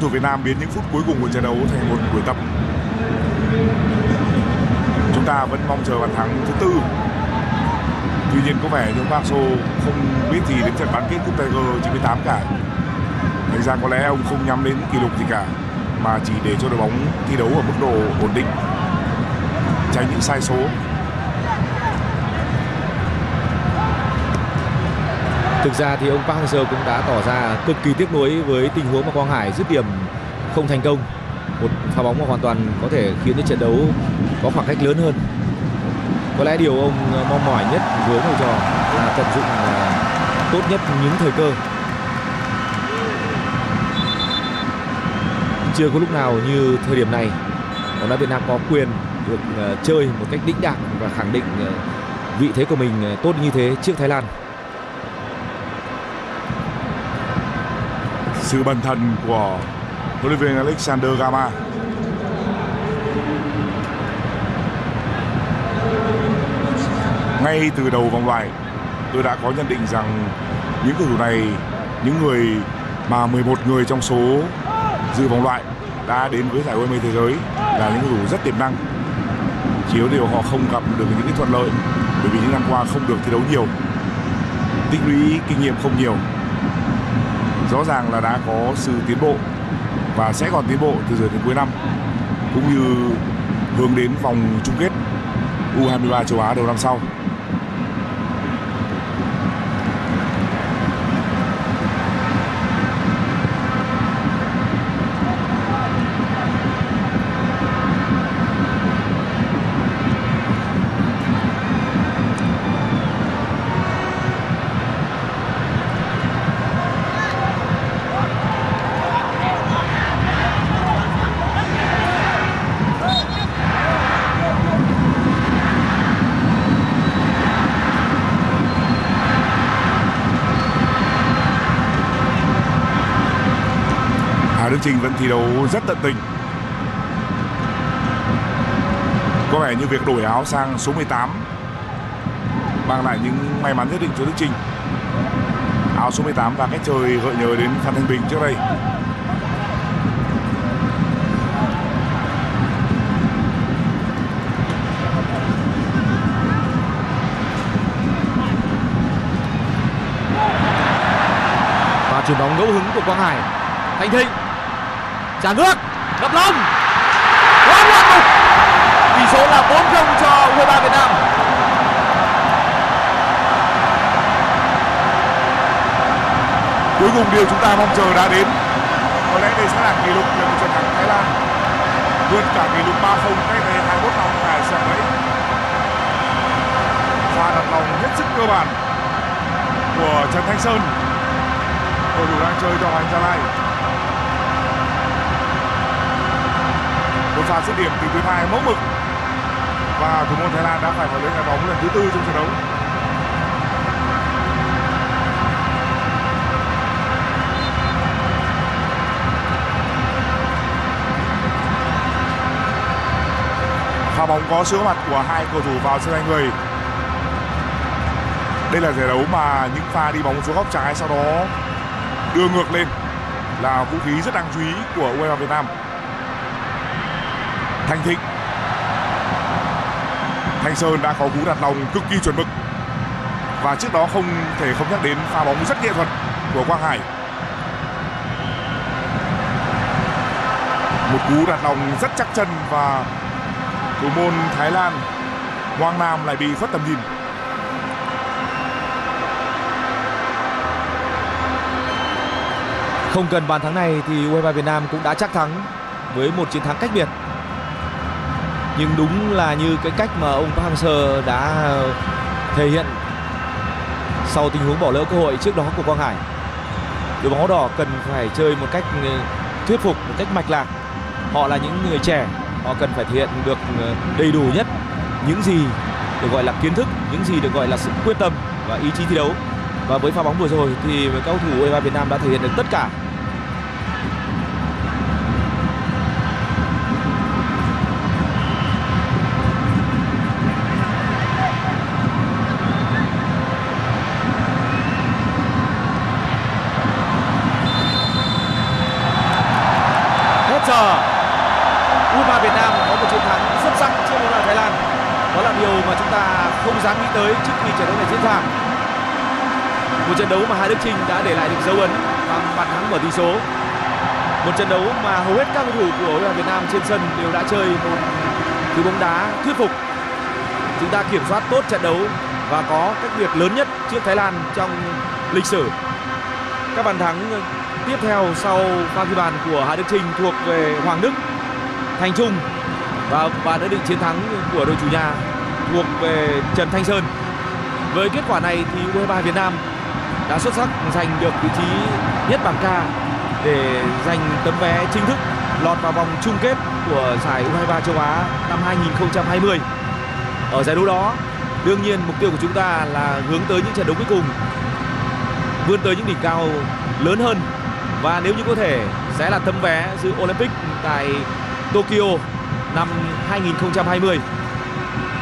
Thủ Việt Nam biến những phút cuối cùng của trận đấu thành một buổi tập. Chúng ta vẫn mong chờ bàn thắng thứ tư. Tuy nhiên có vẻ như Barso không biết gì đến trận bán kết Cúp Tiger 98 cả. Thành ra có lẽ ông không nhắm đến kỷ lục gì cả, mà chỉ để cho đội bóng thi đấu ở mức độ ổn định. Tránh những sai số. Thực ra thì ông Park Hang-seo cũng đã tỏ ra cực kỳ tiếc nuối với tình huống mà Quang Hải dứt điểm không thành công. Một pha bóng mà hoàn toàn có thể khiến cho trận đấu có khoảng cách lớn hơn. Có lẽ điều ông mong mỏi nhất với thầy trò là tận dụng à, tốt nhất những thời cơ. Chưa có lúc nào như thời điểm này, bóng đá Việt Nam có quyền được à, chơi một cách đĩnh đạc và khẳng định à, vị thế của mình tốt như thế trước Thái Lan. Sự bần thần của huấn luyện viên Alexander Gama. Ngay từ đầu vòng loại, tôi đã có nhận định rằng những cầu thủ này, những người mà 11 người trong số dự vòng loại đã đến với giải U20 thế giới là những cầu thủ rất tiềm năng. Chỉ có điều họ không gặp được những cái thuận lợi, bởi vì những năm qua không được thi đấu nhiều, tích lũy kinh nghiệm không nhiều rõ ràng là đã có sự tiến bộ và sẽ còn tiến bộ từ giờ đến cuối năm, cũng như hướng đến vòng chung kết U23 châu Á đầu năm sau. Hà vẫn thi đấu rất tận tình. Có vẻ như việc đổi áo sang số 18 mang lại những may mắn nhất định cho Đức Trinh áo số 18 và cách chơi gợi nhớ đến Phan Thanh Bình trước đây. Và chuyển bóng ngẫu hứng của Quang Hải. Thanh Thịnh trả nước đập long. Quá loạn tỷ số là 4-0 cho U23 Việt Nam. Cuối cùng điều chúng ta mong chờ đã đến. Có lẽ đây sẽ là kỷ lục về một trận thắng Thái Lan. Vượt cả kỷ lục 3-0 cách đây 21 năm tại sân đấy pha đặt lòng hết sức cơ bản của Trần Thanh Sơn. Cầu thủ đang chơi cho Hoàng Gia Lai. Một pha dứt điểm từ tuyến hai mẫu mực. Và thủ môn Thái Lan đã phải vào lưới nhà bóng lần thứ tư trong trận đấu. Pha bóng có sữa mặt của hai cầu thủ vào sân hai người. Đây là giải đấu mà những pha đi bóng xuống góc trái sau đó đưa ngược lên là vũ khí rất đáng chú ý của U23 Việt Nam. Thanh Thịnh. Thanh Sơn đã có cú đặt lòng cực kỳ chuẩn mực. Và trước đó không thể không nhắc đến pha bóng rất nghệ thuật của Quang Hải. Một cú đặt lòng rất chắc chân và thủ môn Thái Lan Hoàng Nam lại bị khuất tầm nhìn. Không cần bàn thắng này thì U23 Việt Nam cũng đã chắc thắng với một chiến thắng cách biệt. Nhưng đúng là như cái cách mà ông Park Hang-seo đã thể hiện sau tình huống bỏ lỡ cơ hội trước đó của Quang Hải. Đội bóng áo đỏ cần phải chơi một cách ừ, thuyết phục, một cách mạch lạc. Họ là những người trẻ, họ cần phải thể hiện được ừ, đầy đủ nhất những gì được gọi là kiến thức, những gì được gọi là sự quyết tâm và ý chí thi đấu. Và với pha bóng vừa rồi thì các cầu thủ U23 Việt Nam đã thể hiện được tất cả hết giờ U23 Việt Nam có một chiến thắng xuất sắc trước U23 Thái Lan đó là điều mà chúng ta không dám nghĩ tới trước khi trận đấu này diễn ra. Một trận đấu mà Hà Đức Trinh đã để lại được dấu ấn bằng bàn thắng mở tỷ số. Một trận đấu mà hầu hết các cầu thủ của U23 Việt Nam trên sân đều đã chơi một thứ bóng đá thuyết phục. Chúng ta kiểm soát tốt trận đấu và có cách biệt lớn nhất trước Thái Lan trong lịch sử. Các bàn thắng tiếp theo sau pha ghi bàn của Hà Đức Trinh thuộc về Hoàng Đức, Thành Trung và bàn đã định chiến thắng của đội chủ nhà thuộc về Trần Thanh Sơn. Với kết quả này thì U23 Việt Nam đã xuất sắc giành được vị trí nhất bảng K để giành tấm vé chính thức lọt vào vòng chung kết của giải U23 châu Á năm 2020. Ở giải đấu đó, đương nhiên mục tiêu của chúng ta là hướng tới những trận đấu cuối cùng vươn tới những đỉnh cao lớn hơn và nếu như có thể sẽ là tấm vé dự Olympic tại Tokyo năm 2020.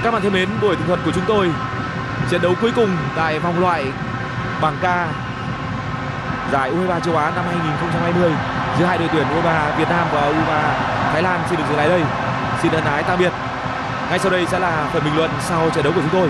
Các bạn thân mến, buổi tường thuật của chúng tôi trận đấu cuối cùng tại vòng loại bảng K giải U23 châu Á năm 2020 giữa hai đội tuyển U23 Việt Nam và U23 Thái Lan xin được dừng lại đây. Xin ân ái tạm biệt. Ngay sau đây sẽ là phần bình luận sau trận đấu của chúng tôi.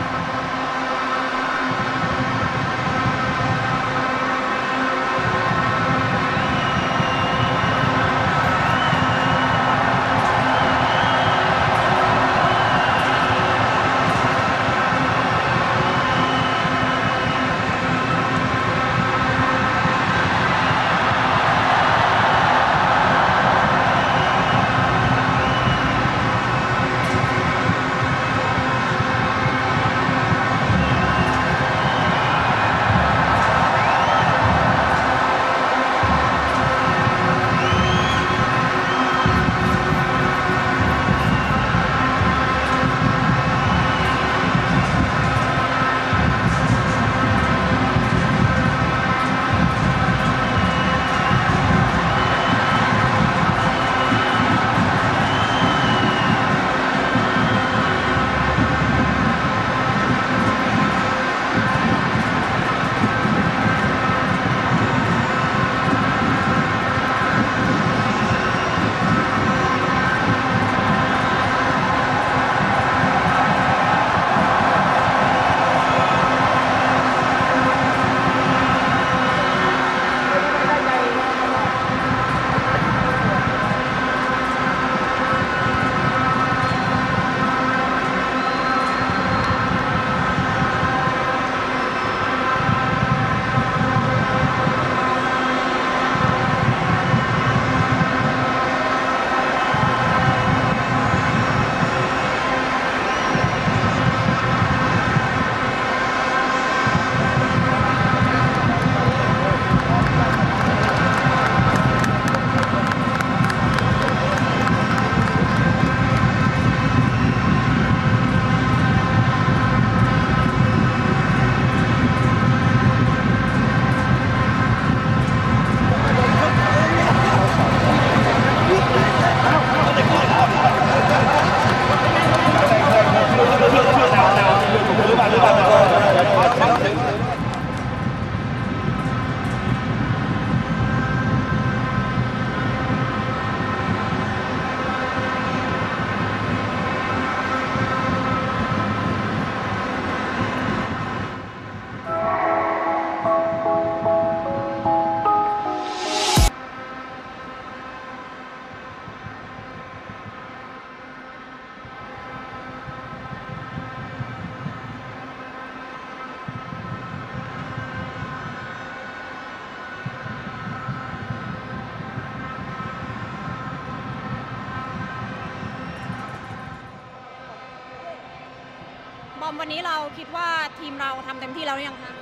ทีมเราทำเต็มที่แล้วหรือยังคะ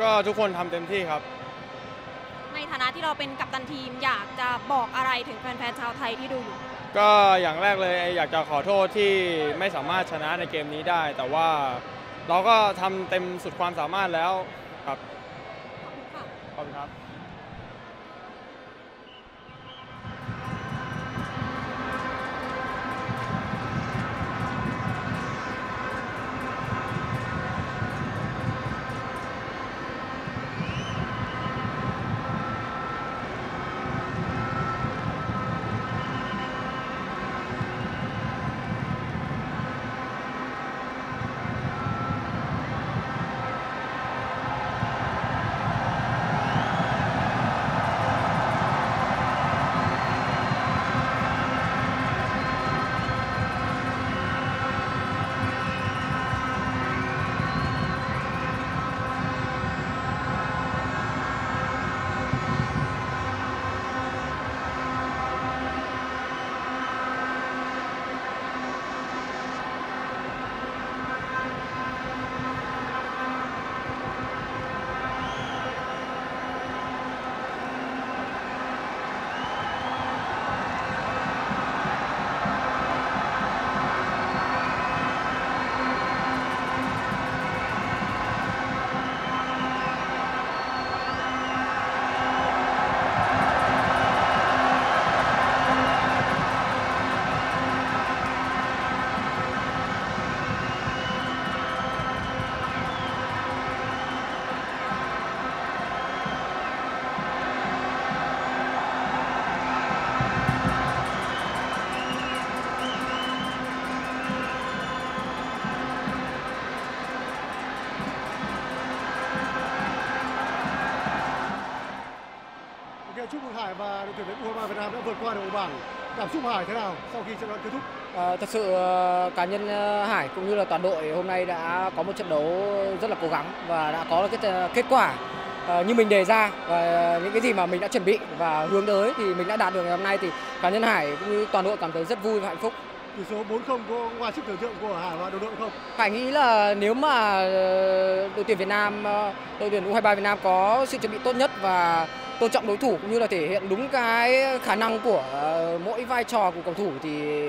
ก็ทุกคนทำเต็มที่ครับ ในฐานะที่เราเป็นกัปตันทีมอยากจะบอกอะไรถึงแฟนๆชาวไทยที่ดูอยู่ ก็อย่างแรกเลยอยากจะขอโทษที่ไม่สามารถชนะในเกมนี้ได้ แต่ว่าเราก็ทำเต็มสุดความสามารถแล้วครับ Hải và đội tuyển U23 Việt Nam đã vượt qua được vòng bảng. Cảm xúc Hải thế nào sau khi trận đấu kết thúc? Ờ, thật sự ờ, cá nhân ờ, Hải cũng như là toàn đội hôm nay đã có một trận đấu rất là cố gắng và đã có được cái kết quả như mình đề ra và những cái gì mà mình đã chuẩn bị và hướng tới thì mình đã đạt được ngày hôm nay thì cá nhân Hải cũng như toàn đội cảm thấy rất vui và hạnh phúc. Tỷ số 4-0 có ngoài sức tưởng tượng của Hải và đồng đội không? Hải nghĩ là nếu mà đội tuyển Việt Nam, đội tuyển U23 Việt Nam có sự chuẩn bị tốt nhất và tôn trọng đối thủ cũng như là thể hiện đúng cái khả năng của ờ, mỗi vai trò của cầu thủ thì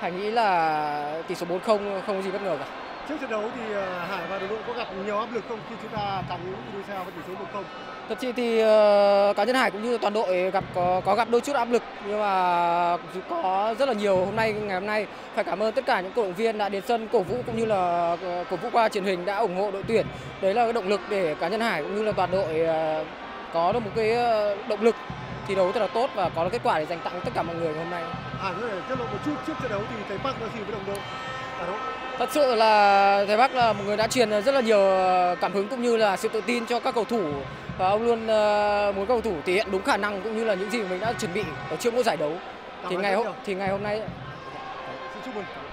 Hải nghĩ là tỷ số 4-0 không có gì bất ngờ cả. Trước trận đấu thì ờ, Hải và đồng đội có gặp nhiều áp lực không khi chúng ta thắng Indonesia với tỷ số 1-0? Thật sự thì ờ, cá nhân Hải cũng như toàn đội gặp có, có gặp đôi chút áp lực nhưng mà có rất là nhiều hôm nay ngày hôm nay phải cảm ơn tất cả những cổ động viên đã đến sân cổ vũ cũng như là cổ vũ qua truyền hình đã ủng hộ đội tuyển. Đấy là cái động lực để cá nhân Hải cũng như là toàn đội có được một cái ờ, động lực thi đấu rất là tốt và có được kết quả để dành tặng tất cả mọi người hôm nay. Hải có thể tiết lộ một chút trước trận đấu thì thầy Park nói gì với đồng đội? Nội. Thật sự là thầy Bắc là một người đã truyền rất là nhiều cảm hứng cũng như là sự tự tin cho các cầu thủ và ông luôn ờ, muốn cầu thủ thể hiện đúng khả năng cũng như là những gì mình đã chuẩn bị ở trước mỗi giải đấu. Cảm Thì ngày hôm thì ngày hôm nay Xin chúc mừng.